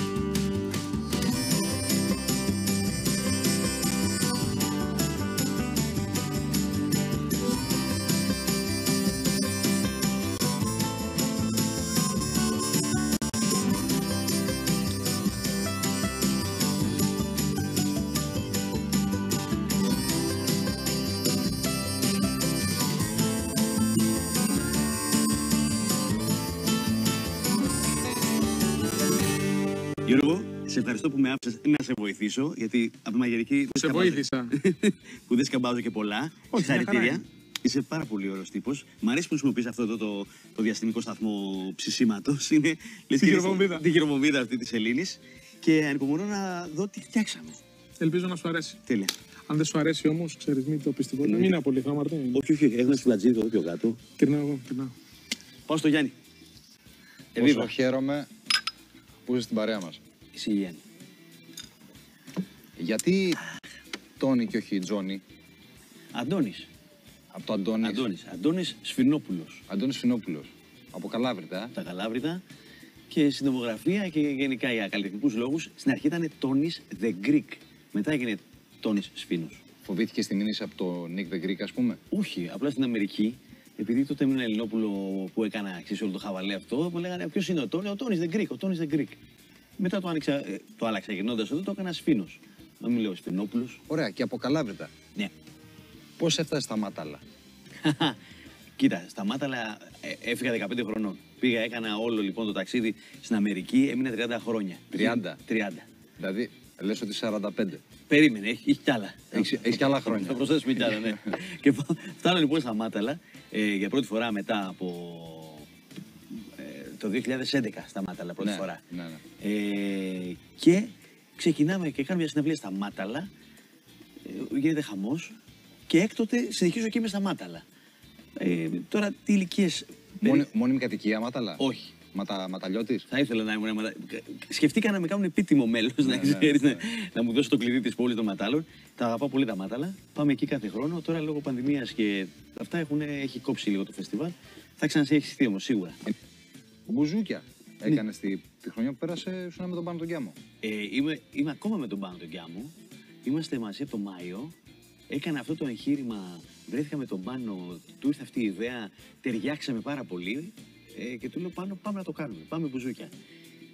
Σε ευχαριστώ που με άφησες να σε βοηθήσω, γιατί από τη μαγειρική... δεν Σε σκαμπάζω- βοήθησα. που δεν σκαμπάζω και πολλά. Όχι, μια χαρά Συγχαρητήρια. είναι. Είσαι πάρα πολύ ωραίος τύπος. Μ' αρέσει που χρησιμοποιείς αυτό το, το, το διαστημικό σταθμό ψησίματος. Είναι λες Τη και είναι χειροβομβίδα. Τη χειροβομβίδα αυτή της Ελλήνης. Και ανυπομονώ να δω τι φτιάξαμε. Ελπίζω να σου αρέσει. Τέλεια. Αν δεν σου αρέσει όμως, ξέρεις, μην το πεις τίποτα. Μην είναι απολύθω, Μαρτίν. Όχι, όχι, έχουμε σφυλατζίδι εδώ πιο κάτω. Κυρνάω εγώ, κυρνάω. Πάω στο Γιάννη. Πόσο Εβίβα. χαίρομαι που είσαι στην παρέα μας. Εσύ Γιάννη. Γιατί Τόνι και όχι Τζόνι, Αντώνης. από το Αντώνης. Αντώνης. Αντώνης Σφινόπουλος. Αντώνης Φινόπουλος. Από Καλάβρητα. ε. Από τα Καλάβρητα. Και στην δημογραφία και γενικά για καλλιτεχνικούς λόγους. Στην αρχή ήταν Τόνης The Greek. Μετά έγινε Τόνης Σφίνος. Φοβήθηκε τη μήνυση από το Nick the Greek, ας πούμε; Όχι, απλά στην Αμερική, επειδή τότε ήμουν Ελληνόπουλο που έκανα ξέρεις, όλο το χαβαλέ αυτό, μου λέγανε Ποιος είναι ο Τόνι, ο Τόνις the Greek, ο Τόνις the Greek. Μετά το, άνοιξα, ε, το άλλαξα γυρνώντας εδώ, το έκανα Σφίνο. Να μην λέω Σφινόπουλος. Ωραία, και από Καλάβρητα. Ναι. Πώς έφτασε στα Μάταλα; Κοίτα, στα Μάταλα ε, έφυγα 15 χρονών. Πήγα, έκανα όλο λοιπόν το ταξίδι στην Αμερική, έμεινα 30 χρόνια. 30. 30. Δηλαδή, λες ότι 45. Περίμενε, έχει, έχει κι άλλα. Έχεις- έχεις κι άλλα χρόνια. Θα προσθέσουμε κι άλλα, ναι. και φα- φτάνω λοιπόν στα Μάταλα ε, για πρώτη φορά μετά από ε, το 2011 στα Μάταλα πρώτη Ναι, φορά. ναι, ναι. Ε, και ξεκινάμε και κάνουμε μια συναυλία στα Μάταλα. Ε, γίνεται χαμός και έκτοτε συνεχίζω και είμαι στα Μάταλα. Ε, τώρα τι ηλικίες. Μόνη, μόνιμη κατοικία Μάταλα; Όχι. Ματα, ματαλιώτης; Θα ήθελα να ήμουν. ένα- Σκεφτήκα να με κάνουν επίτιμο μέλος, να, ναι, ξέρεις, ναι. να, να μου δώσει το κλειδί της πόλης των Ματάλων. Τα αγαπάω πολύ τα Μάταλα. Πάμε εκεί κάθε χρόνο. Τώρα λόγω πανδημίας και αυτά έχουν, έχει κόψει λίγο το φεστιβάλ. Θα ξανασυνεχιστεί όμως σίγουρα. Μπουζούκια. Ναι. Έκανες τη, τη χρονιά που πέρασε, ήσουν με τον Πάνο τον Κιάμο. Ε, είμαι, είμαι ακόμα με τον Πάνο τον Κιάμο. Είμαστε μαζί από το Μάιο. Έκανα αυτό το εγχείρημα. Βρέθηκα με τον Πάνο, του ήρθε αυτή η ιδέα. Ταιριάξαμε πάρα πολύ. Ε, και του λέω Πάνο, πάμε να το κάνουμε. Πάμε μπουζούκια.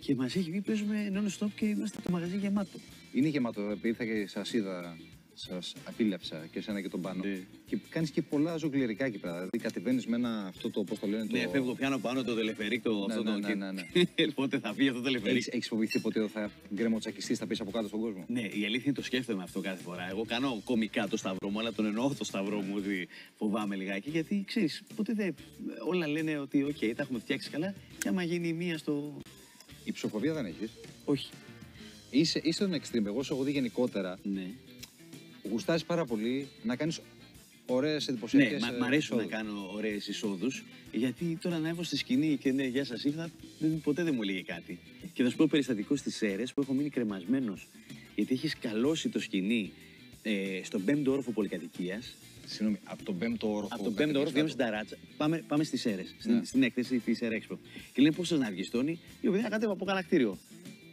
Και μας έχει πει παίζουμε non-stop και είμαστε το μαγαζί γεμάτο. Είναι γεμάτο, επειδή ήρθα και σας είδα, σας απίλαυσα και εσένα και τον Πάνο. Ναι. Και κάνεις και πολλά ζογκλερικά εκεί πέρα. Δηλαδή κατεβαίνεις με ένα αυτό το, πώς το λένε. Ναι, το... φεύγω πιάνω πάνω το τελεφερίκ, το Ναι, αυτό ναι, το. ναι, ναι, ναι. και- Πότε θα φύγει αυτό το τελεφερίκ. Έχεις, έχεις φοβηθεί ποτέ ότι θα γκρεμοτσακιστείς, θα πεις από κάτω στον κόσμο; Ναι, η αλήθεια είναι το σκέφτομαι αυτό κάθε φορά. Εγώ κάνω κομικά το σταυρό μου, αλλά τον εννοώ το σταυρό μου ότι φοβάμαι λιγάκι. Γιατί ξέρεις, ποτέ δεν. Όλα λένε ότι, οκ, τα έχουμε φτιάξει καλά. Και άμα γίνει η μία στο. Υψοφοβία δεν έχεις; Όχι. Είσαι, είσαι τον extreme. Εγώ σε έχω δει γενικότερα. Ναι. Γουστάρεις πάρα πολύ να κάνει ωραίες Ναι, εντυπωσιακές. μα, μ' αρέσουν να κάνω ωραίες εισόδους. Γιατί τώρα να βγω στη σκηνή και ναι, γεια σας ήρθα, δεν, ποτέ δεν μου έλεγε κάτι. Και θα σου πω περιστατικό στις Σέρρες που έχω μείνει κρεμασμένος. Γιατί έχει κολλήσει το σκηνή ε, στον πέμπτο όροφο πολυκατοικία. Συγγνώμη, από τον πέμπτο όροφο. Από τον πέμπτο όροφο βγαίνουμε στην Ταράτσα. Πάμε, πάμε στι ΣΕΡΕ, στην, Ναι. στην έκθεση τη ΣΕΡΕ Expo. Και λένε πώ σα να βγει, Τόνι. Λέω, παιδιά, κατέβα από κανένα κτίριο.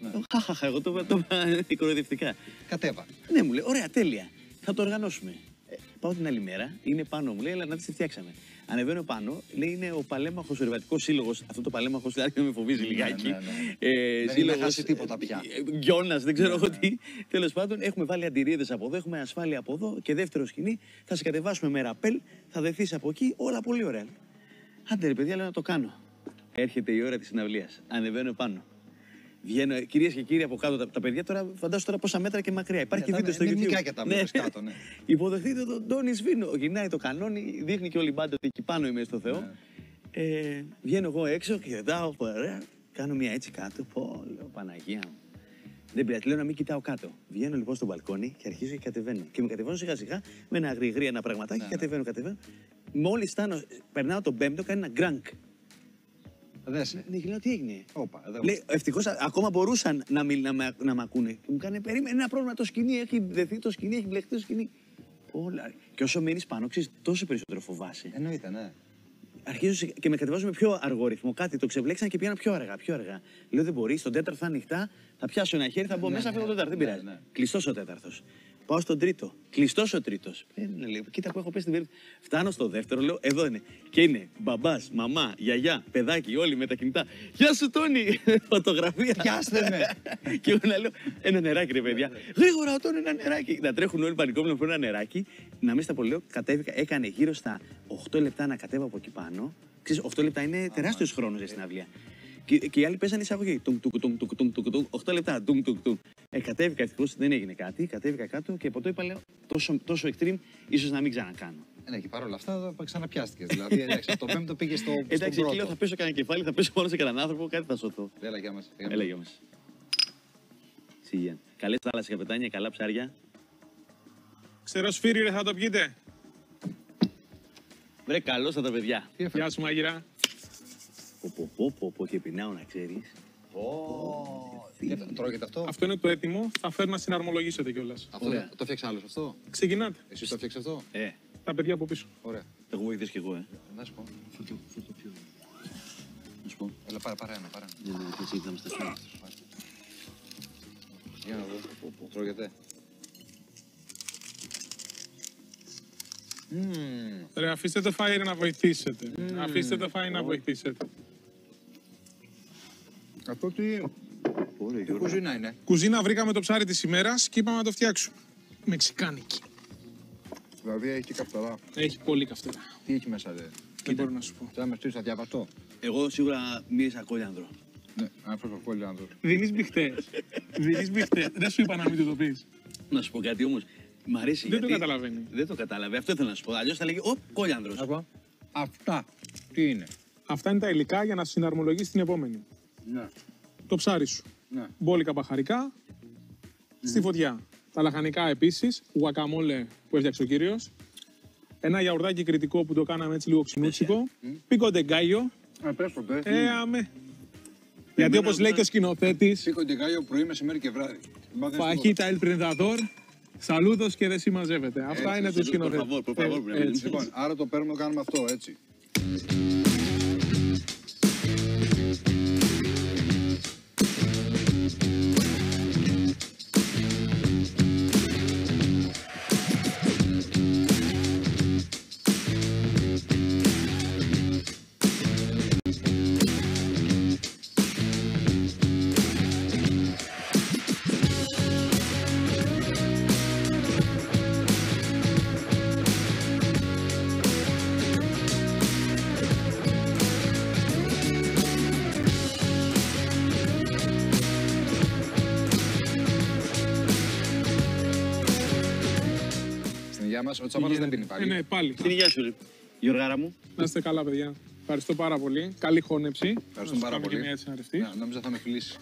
Ναι. Χαχαχα, εγώ το είπα- το είπα κοροϊδευτικά. Κατέβα. Ναι, μου λέει, ωραία, τέλεια. Θα το οργανώσουμε. Ε, πάω την άλλη μέρα, είναι πάνω μου, λέει, αλλά να τι φτιάξαμε. Ανεβαίνω πάνω, λέει, είναι ο Παλέμαχος Εργατικό Σύλλογος. Αυτό το Παλέμαχος άρχισε να με φοβίζει Ναι, λιγάκι. ναι, ναι. Ε, Δεν είχε χάσει τίποτα πια. Γκιόνα, δεν ξέρω Ναι, εγώ ναι. τι. Τέλος πάντων, έχουμε βάλει αντιρρήδε από εδώ, έχουμε ασφάλεια από εδώ και δεύτερο σκηνή. Θα σε κατεβάσουμε με ραπέλ, θα δεθείς από εκεί, όλα πολύ ωραία. Άντε ρε παιδιά, λέω να το κάνω. Έρχεται η ώρα της συναυλίας. Ανεβαίνω πάνω. Βγαίνω, κυρίες και κύριοι από κάτω τα, τα παιδιά, τώρα φαντάζομαι τώρα πόσα μέτρα και μακριά. Υπάρχει Ναι, και τα- βίντεο στο είναι YouTube. μικρά και τα μέρες κάτω, ναι. Υποδεχτείτε τον Τόνι Σβήνο. Γυρνάει το κανόνι, δείχνει και όλη η μπάντα ότι εκεί πάνω είμαι στο Θεό. Ναι. Ε, βγαίνω εγώ έξω και κοιτάω ωραία. Κάνω μια έτσι κάτω. Πω, λέω Παναγία μου. Δεν πειράζει, λέω να μην κοιτάω κάτω. Βγαίνω λοιπόν στο μπαλκόνι και αρχίζω και κατεβαίνω. Και με κατεβαίνω σιγά σιγά με ένα γρηγρή ένα πραγματάκι. Ναι, κατεβαίνω, κατεβαίνω. Μόλις φτάνω, περνάω τον πέμπτο, κάνει ένα γκρανκ. Δέσε. Ναι, και λέω τι έγινε; Όπα, εδώ. Λέει, ευτυχώς ακόμα μπορούσαν να, μιλ, να, με, να μ' ακούνε. Και μου κάνε περίμενε ένα πρόβλημα. Το σκηνή έχει δεθεί, το σκηνή έχει μπλεχτεί το σκηνή. Όλα. Και όσο μείνεις πάνω, ξέρεις, τόσο περισσότερο φοβάσαι. Εννοείται, ναι. Αρχίζω σε- και με κατεβάζω με πιο αργό ρυθμό. Κάτι το ξεβλέξαν και πήγαν πιο αργά, πιο αργά. Λέω δεν μπορείς, στον τέταρτο θα ανοιχτά, θα πιάσω ένα χέρι, θα μπω μέσα, φύγω τον τέταρτο. Δεν Ναι, πειράζει. ναι. Κλειστός ο τέταρτος. Πάω στον τρίτο. Κλειστός ο τρίτος. Κοίτα που έχω πέσει στην περίπτωση. Φτάνω στο δεύτερο, λέω εδώ είναι. Και είναι μπαμπάς, μαμά, γιαγιά, παιδάκι, όλοι με τα κινητά. Γεια σου, Τόνι! Φωτογραφία. Πιάστε με. και εγώ να λέω ένα νεράκι, ρε παιδιά. Γρήγορα, ο Τόνι, ένα νεράκι. Να τρέχουν όλοι πανικόβλημα να ένα νεράκι. Να μην στα πω, λέω, κατέβηκα. Έκανε γύρω στα 8 λεπτά να κατέβω από εκεί πάνω. Ξέρεις, 8 λεπτά είναι τεράστιος χρόνος για στην αυλία. Και, και οι άλλοι παίζανε εισαγωγή. Τουμ, τουκ, τουμ, τουκ, τουμ, τουκ, τουμ. 8 λεπτά. Τουμ, τουκ, τουμ. Ε, κατέβηκα ευτυχώς, δεν έγινε κάτι. Κατέβηκα κάτω και από το είπα, λέω, τόσο, τόσο extreme, ίσως να μην ξανακάνω. Ε, Ναι, και παρόλα αυτά θα ξαναπιάστηκες. Δηλαδή, εντάξει, από το πέμπτο πήγες στο, στον Εντάξει, εκεί λέω, θα πρώτο. πέσω κανένα κεφάλι, θα πέσω πάνω σε κανέναν άνθρωπο, κάτι θα σωθώ. Έλα, γεια μας. Γεια μας. Έλα, γεια μας. Σιγά. Καλές θάλασσες, καπετάνια, καλά ψάρια. Ξέρω σφύρι, ρε, θα το πιείτε. Βρε, καλώς τα παιδιά. Γεια σου, μαγειρά. Πω, πω, πω, πω, πω, και πεινάω να ξέρεις. Και το- Τρώγεται αυτό; Αυτό είναι το έτοιμο. Θα φέρω να συναρμολογήσετε κιόλας. Αυτό Ωραία. το φτιάξε άλλος αυτό; Ξεκινάτε. Εσύ το φτιάξε αυτό; Ε, Τα παιδιά από πίσω. Ωραία. θα έχω βοηθήσει κι εγώ, ε. Να σου πω. Να σου πω. Έλα, πάρε, πάρε ένα, πάρε ένα. Δεν είναι έτσι, θα μας τα στείλω. Για να δω. Τρώγεται. Μμμ. Ρε, αφήστε το φάιρ να βοηθήσετε. Αφήστε το φάιρ να βοηθήσετε. Αυτό τι, Ωραία, τι Γιώργο. κουζίνα είναι. Κουζίνα βρήκαμε το ψάρι της ημέρας και είπαμε να το φτιάξουμε. Μεξικάνικη. Δηλαδή έχει και καυταρά. Έχει πολύ καυτερά. Τι έχει μέσα, δε. Δεν μπορώ να σου πω. Θα με στείλει, θα διαβαστώ. Εγώ σίγουρα μύρισα κόλιανδρο. Ναι, αυτό το πολύ άνθρωπο. Δίνεις μπιχτές. Δίνεις μπιχτές. Δεν σου είπα να μην του το πει. Να σου πω κάτι όμως. Μ' αρέσει Δεν το γιατί... καταλαβαίνει. Δεν το κατάλαβε. Αυτό ήθελα να σου πω. Αλλιώς θα λέγει, ο, κόλιανδρος. Αυτά. Τι είναι; Αυτά είναι τα υλικά για να συναρμολογήσει την επόμενη. Ναι. Το ψάρι σου. Ναι. Μπόλικα μπαχαρικά στη φωτιά. Τα λαχανικά επίσης. Γουακαμόλε που έφτιαξε ο κύριος. Ένα γιαουρδάκι κριτικό που το κάναμε έτσι λίγο ξινούτσικο. Πίκο ντεγκάιο. Α, πες το, πες. Ε, αμέ. Γιατί όπως λέει και ο σκηνοθέτη, Σήκω τεγάλιο πρωί, μεσημέρι και βράδυ. Μάθες φαχίτα el prendador, saludos και δεν συμμαζεύεται. Αυτά είναι του por σκηνοθέτη. favor, por favor, Ε, πρέπει να έτσι. μην- Λοιπόν, άρα το παίρνουμε, κάνουμε αυτό, έτσι. Ο Τσαπάρας δεν πίνει πάλι. Ε, ναι, πάλι. Την υγεία σου, ρε. Γιωργάρα μου. Να είστε καλά, παιδιά. Ευχαριστώ πάρα πολύ. Καλή χώνεψη. Ευχαριστούμε Να σου πάρα κάνω και πολύ. Μια έτσι αριστή. Ναι, Νόμιζα θα με φιλήσει.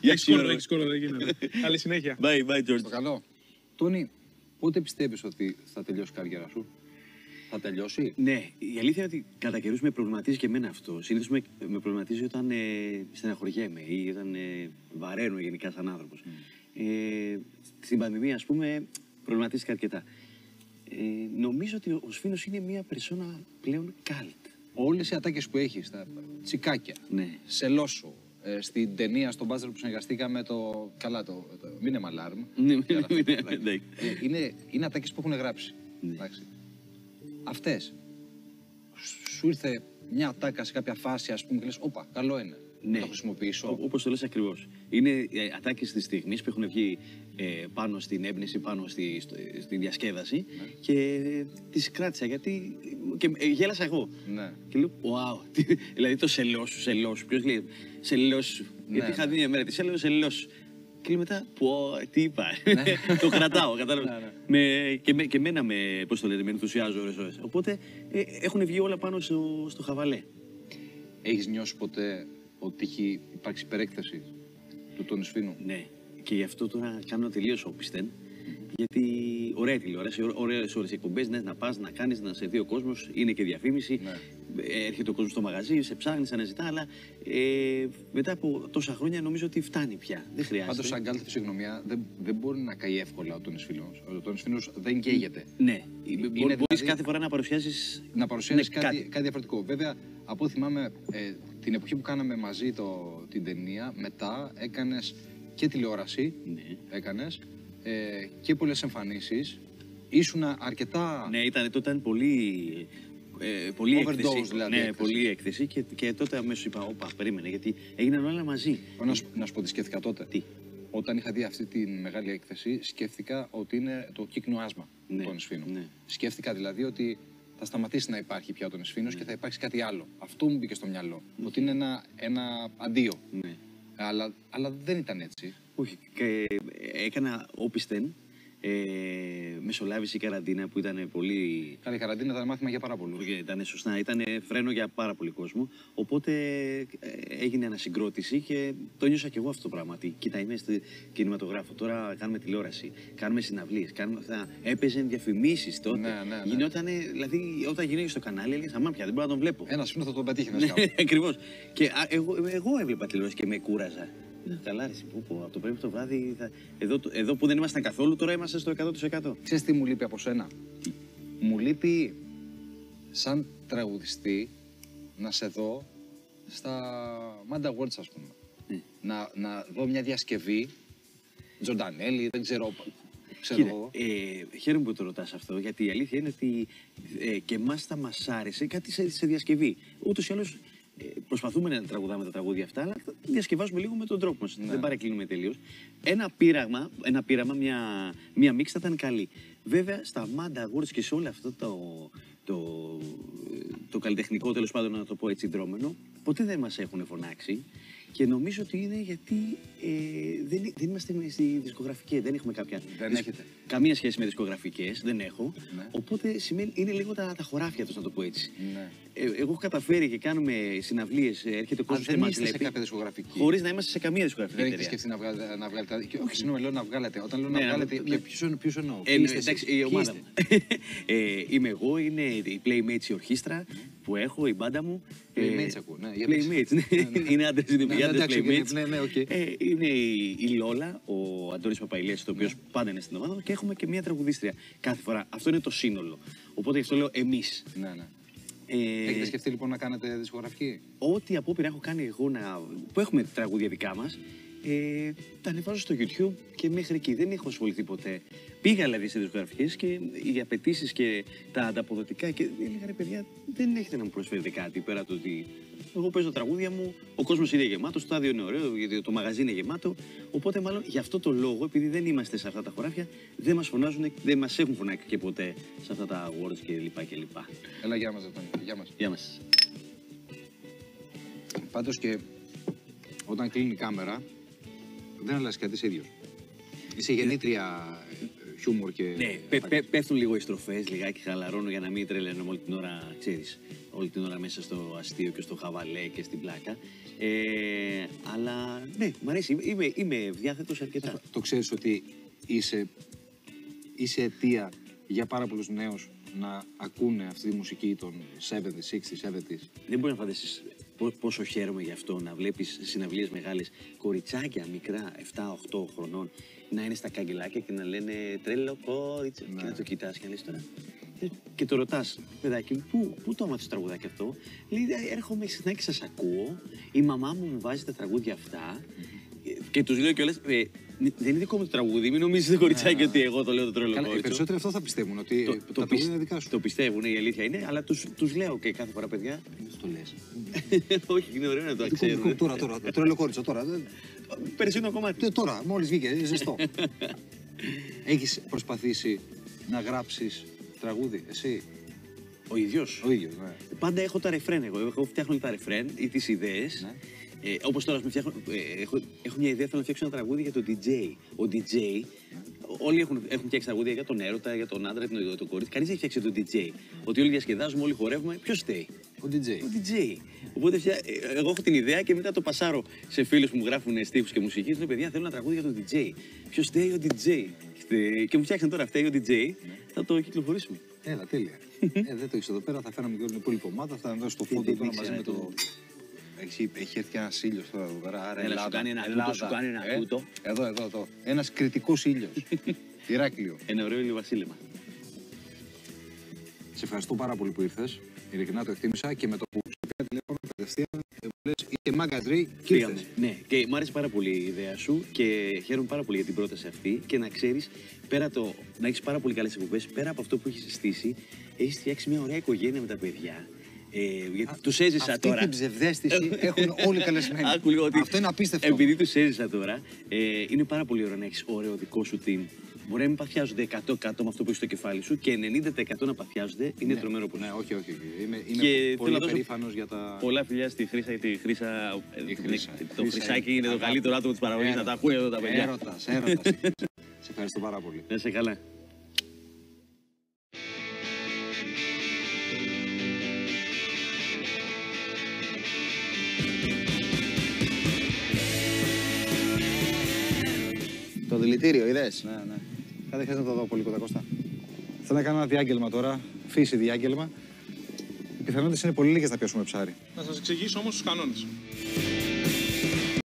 Έχεις κόλλο, έχεις κόλλο, δεν γίνεται. Καλή συνέχεια. Bye, bye, George. Το καλό. Τόνι, πότε πιστεύεις ότι θα τελειώσει η καριέρα σου; Θα τελειώσει; Ναι, η αλήθεια είναι ότι κατά καιρούς με προβληματίζει και εμένα αυτό. Συνήθως με, με προβληματίζει όταν ε, στεναχωριέμαι ή όταν ε, βαραίνω γενικά σαν άνθρωπος. Ε, στην πανδημία, ας πούμε, προβληματίστηκα αρκετά. Ε, νομίζω ότι ο Σφίνος είναι μια περσόνα πλέον cult. Όλες οι ατάκες που έχεις, τα τσικάκια, Ναι. σε λόσο, ε, στην ταινία, στον μπάζερ που συνεργαστήκαμε, το. Καλά, το. το Μήνε Μαλάρμ. Ναι, και όλα αυτά, ναι, εντάξει. ναι. Ε, είναι, είναι ατάκες που έχουν γράψει. Ναι. Εντάξει. Αυτές. Σου ήρθε μια ατάκα σε κάποια φάση, ας πούμε, και λες, όπα, καλό είναι. να το χρησιμοποιήσω. Όπως το λες ακριβώς. Είναι ε, ατάκες της στιγμής που έχουν βγει ε, πάνω στην έμπνευση, πάνω στη, στο- στη διασκέδαση Ναι. και τις κράτησα γιατί. και ε, γέλασα εγώ. Ναι. Και λέω, wow, τι- δηλαδή το σελό σου, σελό σου. Ποιος λέει, σελό σου. γιατί ναι. είχα δει μια μέρα, τι σελό, σελό σου. Και λέω μετά, πω, τι είπα. το κρατάω, κατάλαβα. Ναι, ναι. με, και, με, και μένα με, πώς το λέτε, με ενθουσιάζω ώρες ώρες. Οπότε ε, έχουν βγει όλα πάνω στο, στο χαβαλέ. Έχεις νιώσει ποτέ ότι έχει υπάρξει υπερέκταση του Τόνι Σφίνου. Ναι. Και γι' αυτό τώρα κάνω τελείω όπισθεν. Γιατί ωραία τηλεόραση, ωραίες ώρε εκπομπές. Ναι, να πας, να κάνεις, να σε δει ο κόσμος. Είναι και διαφήμιση. Ναι. Ε, Έρχεται ο κόσμος στο μαγαζί, σε ψάχνεις, αναζητά. Αλλά ε, μετά από τόσα χρόνια νομίζω ότι φτάνει πια. Δεν χρειάζεται. Πάντως, σαν κάλτη φυσιογνωμία δεν, δεν μπορεί να καεί εύκολα ο Τόνι Σφίνο. Ο Τόνι Σφίνο δεν καίγεται. Ναι. Είναι Μπορεί δηλαδή- κάθε φορά να παρουσιάσεις. να παρουσιάσεις Ναι, κάτι, κάτι. κάτι. διαφορετικό. Βέβαια, από ό,τι θυμάμαι, ε, την εποχή που κάναμε μαζί το, την ταινία, μετά έκανες και τηλεόραση. Ναι. Έκανες, ε, και πολλές εμφανίσεις. Ήσουν αρκετά. Ναι, ήταν, τότε ήταν πολύ. Ε, πολύ Overdose, έκθεση. δηλαδή, ναι, έκθεση. πολύ έκθεση και, και τότε αμέσως είπα: Όπα, περίμενε, γιατί έγιναν όλα μαζί. Να, σου, να σου πω τι σκέφτηκα τότε. Τι; Όταν είχα δει αυτή τη μεγάλη έκθεση, σκέφτηκα ότι είναι το κύκνο άσμα Ναι, των Σφίνου. ναι. Σκέφτηκα δηλαδή ότι θα σταματήσει να υπάρχει πια ο Τόνι Σφίνος και θα υπάρξει κάτι άλλο. Αυτό μου μπήκε στο μυαλό. Ότι είναι ένα, ένα αντίο. Ναι. Αλλά, αλλά δεν ήταν έτσι. Όχι, και έκανα όπισθεν. Ε, μεσολάβηση καραντίνα που ήταν πολύ. Καλή καραντίνα ήταν μάθημα για πάρα πολλούς. Ήταν σωστά, ήταν φρένο για πάρα πολύ κόσμο. Οπότε ε, έγινε ανασυγκρότηση και το νιώσα και εγώ αυτό το πράγμα. Ότι κοίτα, είμαι στο κινηματογράφο. Τώρα κάνουμε τηλεόραση, κάνουμε συναυλίες, κάνουμε αυτά. Έπαιζε διαφημίσεις τότε. Ναι, ναι, ναι. Γινότανε, δηλαδή, όταν γινόταν στο κανάλι, έλεγες Αμά πια, δεν μπορώ να τον βλέπω. Ένα Σφίνο θα τον πετύχει να Ναι, σκάβει. ακριβώς. Και α, εγώ, εγώ έβλεπα τηλεόραση και με κούραζα. Λέω, Καλά, ρε, εσύ, πω, πω, από το πρωί το βράδυ. Θα... Εδώ, το- εδώ που δεν ήμασταν καθόλου, τώρα είμαστε στο 100%. Ξέρεις τι μου λείπει από σένα; Μου λείπει σαν τραγουδιστή να σε δω στα Manda Awards, ας πούμε. Ναι. Να, να δω μια διασκευή, Τζορντανέλη, δεν ξέρω, ξέρω Κοίτα, εγώ. ε, χαίρομαι που το ρωτάς αυτό, γιατί η αλήθεια είναι ότι ε, και εμάς θα μας άρεσε κάτι σε, σε διασκευή. Ούτως ή άλλως ε, προσπαθούμε να τραγουδάμε τα τραγούδια αυτά, αλλά τα διασκευάζουμε λίγο με τον τρόπο μας. Δεν παρεκκλίνουμε τελείως. Ένα πείραγμα, ένα πείραμα μια, μια μίξ θα ήταν καλή. Βέβαια, στα Manda Awards και σε όλο αυτό το, το, το καλλιτεχνικό, τέλος πάντων να το πω έτσι, δρόμενο, ποτέ δεν μας έχουν φωνάξει. Και νομίζω ότι είναι γιατί ε, δεν, δεν είμαστε με- στη δισκογραφική, δεν έχουμε κάποια. Δεν δισ- έχετε. Καμία σχέση με δισκογραφικές, δεν έχω. Ναι. Οπότε σημαίνει, είναι λίγο τα, τα χωράφια του, να το πω έτσι. Ναι. Ε, εγώ έχω καταφέρει και κάνουμε συναυλίες, έρχεται ο Α, κόσμος και δεν μας είστε σε βλέπει. κάποια δισκογραφική. Χωρίς να είμαστε σε καμία δισκογραφική Δεν έχετε εταιρεία. σκεφτεί να βγάλετε. Να βγάλετε και, όχι, συγγνώμη, λέω να βγάλετε. Όταν λέω Ναι, να να- βγάλετε. ναι. Ποιους ποιους εννοώ. Ε, Ποιοι ναι, είστε εσείς; εντάξει, η Ποιοι ομάδα είστε; μου. ε, είμαι εγώ, είναι η Playmates η ορχήστρα που έχω, η μπάντα μου. Playmates Ε, ακούω, ναι, για Playmates, ναι. είναι άντρες, είναι Ναι, οι άντρες εντάξει, Playmates. ναι, ναι, οκ. Ε, είναι η, η Λόλα, ο Αντώνης Παπαϊλές, το οποίος πάντα είναι στην ομάδα μου και έχουμε και μια τραγουδίστρια κάθε φορά. Αυτό είναι το σύνολο. Οπότε γι' αυτό λέω εμείς. Ναι, ναι. Ε, Έχετε σκεφτεί λοιπόν να κάνετε δισκογραφική; ό,τι απόπειρα έχω κάνει εγώ να, που έχουμε τραγούδια δικά μας, ε, τα ανεβάζω στο YouTube και μέχρι εκεί δεν έχω ασχοληθεί ποτέ. Πήγα δηλαδή σε δισκογραφικές και οι απαιτήσεις και τα ανταποδοτικά και έλεγα ρε παιδιά δεν έχετε να μου προσφέρετε κάτι πέρα από το ότι εγώ παίζω τα τραγούδια μου, ο κόσμος είναι γεμάτος, το στάδιο είναι ωραίο, γιατί το μαγαζί είναι γεμάτο. Οπότε μάλλον γι' αυτό το λόγο, επειδή δεν είμαστε σε αυτά τα χωράφια, δεν μας φωνάζουν, δεν μας έχουν φωνάξει και ποτέ σε αυτά τα awards κλπ. κλπ. Έλα, γεια μας, Ζετώνη. Γεια μας. Γεια μας. Πάντως και όταν κλείνει η κάμερα, δεν αλλάζει κάτι ίδιος. Είσαι γεννήτρια ε, χιούμορ και. Ναι, πέ, πέ, πέφτουν λίγο οι στροφές, λιγάκι χαλαρώνω για να μην τρελαίνομαι όλη την ώρα, ξέρεις. Όλη την ώρα μέσα στο αστείο και στο χαβαλέ και στην πλάκα. Ε, αλλά ναι, μου αρέσει. Είμαι, είμαι διάθετος αρκετά. Το ξέρεις ότι είσαι, είσαι αιτία για πάρα πολλούς νέους να ακούνε αυτή τη μουσική των 70s, 60s, 70s. Δεν μπορεί να φανταστείς πόσο χαίρομαι γι' αυτό να βλέπεις συναυλίες μεγάλες κοριτσάκια μικρά, 7-8 χρονών, να είναι στα καγκελάκια και να λένε τρέλο κόριτσο. Και να το κοιτάς και να λες τώρα. ε, Και το ρωτάς, παιδάκι μου, πού, πού το έμαθε το τραγουδάκι αυτό; Λέει, «Ε, έρχομαι συχνά και σας ακούω. Η μαμά μου μου βάζει τα τραγούδια αυτά. Ε, Και τους λέω κιόλας, ε, δεν είναι δικό μου το τραγούδι, μην νομίζετε κοριτσάκι ότι εγώ το λέω το τρέλο Καλά, οι κόριτσο. περισσότεροι αυτό θα πιστεύουν, ότι Το, τα το, τραγούδια πισ- είναι δικά σου. το πιστεύουν, η αλήθεια είναι, αλλά τους, τους λέω και κάθε φορά, παιδιά, Δεν το λες; Όχι, είναι ωραίο να το ξέρουμε. Τώρα, τώρα, το τρελό κόριτσο, τώρα. Περισσότερο κομμάτι. Ε, Τώρα, μόλις βγήκε, είναι ζεστό. Έχεις προσπαθήσει να γράψεις τραγούδι, εσύ, Ο ίδιος. ο ίδιος, ναι. Πάντα έχω τα ρεφρέν εγώ. Εγώ φτιάχνω τα ρεφρέν ή τις ιδέες. Ναι. Ε, Όπως τώρα, ας πούμε, φτιάχνω, ε, έχω, έχω μια ιδέα, θέλω να φτιάξω ένα τραγούδι για τον DJ. Ο DJ, όλοι έχουν, έχουν φτιάξει τραγούδια για τον έρωτα, για τον άντρα, για τον, τον κορίτσι. Κανείς δεν έχει φτιάξει τον DJ. Ότι όλοι διασκεδάζουμε, όλοι χορεύουμε. Ποιος φταίει; Ο DJ. Ο DJ. Οπότε φτιά... ε, εγώ έχω την ιδέα και μετά το πασάρω σε φίλους που μου γράφουν στίχους και μουσική. Λέω παιδιά, θέλω ένα τραγούδι για τον DJ. Ποιος φταίει ο DJ. Φταίει- Και μου φτιάξαν τώρα φταίει ο DJ. Θα το κυκλοφορήσουμε. Έλα, τέλεια. ε, δεν το έχεις εδώ πέρα, θα φέραμε και όλη την υπόλοιπη ομάδα, θα δώσω το φόντο δεν τώρα ήξερα μαζί με το... το- Έχει, έχει έρθει ένας ήλιος τώρα εδώ πέρα. Άρα Έλα, σου Ελλάδα, κάνει ένα Ελλάδα. τούτο, σου κάνει ένα Ε, τούτο. Εδώ, εδώ, εδώ. Ένας κριτικός ήλιος. Ηράκλειο. Ένα ωραίο ηλιοβασίλεμα. Σε ευχαριστώ πάρα πολύ που ήρθες. Ειλικρινά το εκτίμησα και με το που σε πήρα τηλέφωνο κατευθείαν ε, μου λε είσαι μαγκατρί και Φύγαμε. ήρθες. Ναι, και μου άρεσε πάρα πολύ η ιδέα σου και χαίρομαι πάρα πολύ για την πρόταση αυτή. Και να ξέρεις, πέρα το να έχεις πάρα πολύ καλές εκπομπές, πέρα από αυτό που έχεις συστήσει, έχεις φτιάξει μια ωραία οικογένεια με τα παιδιά. Ε, γιατί τους έζησα Αυτή τώρα. την ψευδέστηση έχουν όλοι καλεσμένοι. Άκου λίγο ότι Αυτό είναι απίστευτο. Επειδή τους έζησα τώρα, ε, είναι πάρα πολύ ωραίο να έχεις ωραίο δικό σου team. Μπορεί να μην παθιάζονται 100% με αυτό που έχεις στο κεφάλι σου και 90% να παθιάζονται. Είναι τρομερό που Ναι, όχι, όχι. όχι. Είμαι, είμαι Και θέλω πολύ να δώσω περήφανος για τα... Πολλά φιλιά στη Χρύσα, γιατί η Χρύσα. Η Χρύσα. Το Χρύσα Χρυσάκι είναι είναι το αγάπη. καλύτερο άτομο της παραγωγής. Να τα ακούει εδώ τα παιδιά. Έρωτας, έρωτας. Σε ευχαριστώ πάρα πολύ. Να είσαι καλά. Το δηλητήριο, είδες; Ναι, ναι. Κάτι χρειάζεται να το δω πολύ κοντά Κώστα. Θέλω να κάνω ένα διάγγελμα τώρα, φύση διάγγελμα. Οι πιθανότητες είναι πολύ λίγες να πιάσουμε ψάρι. Να σας εξηγήσω όμως τους κανόνες.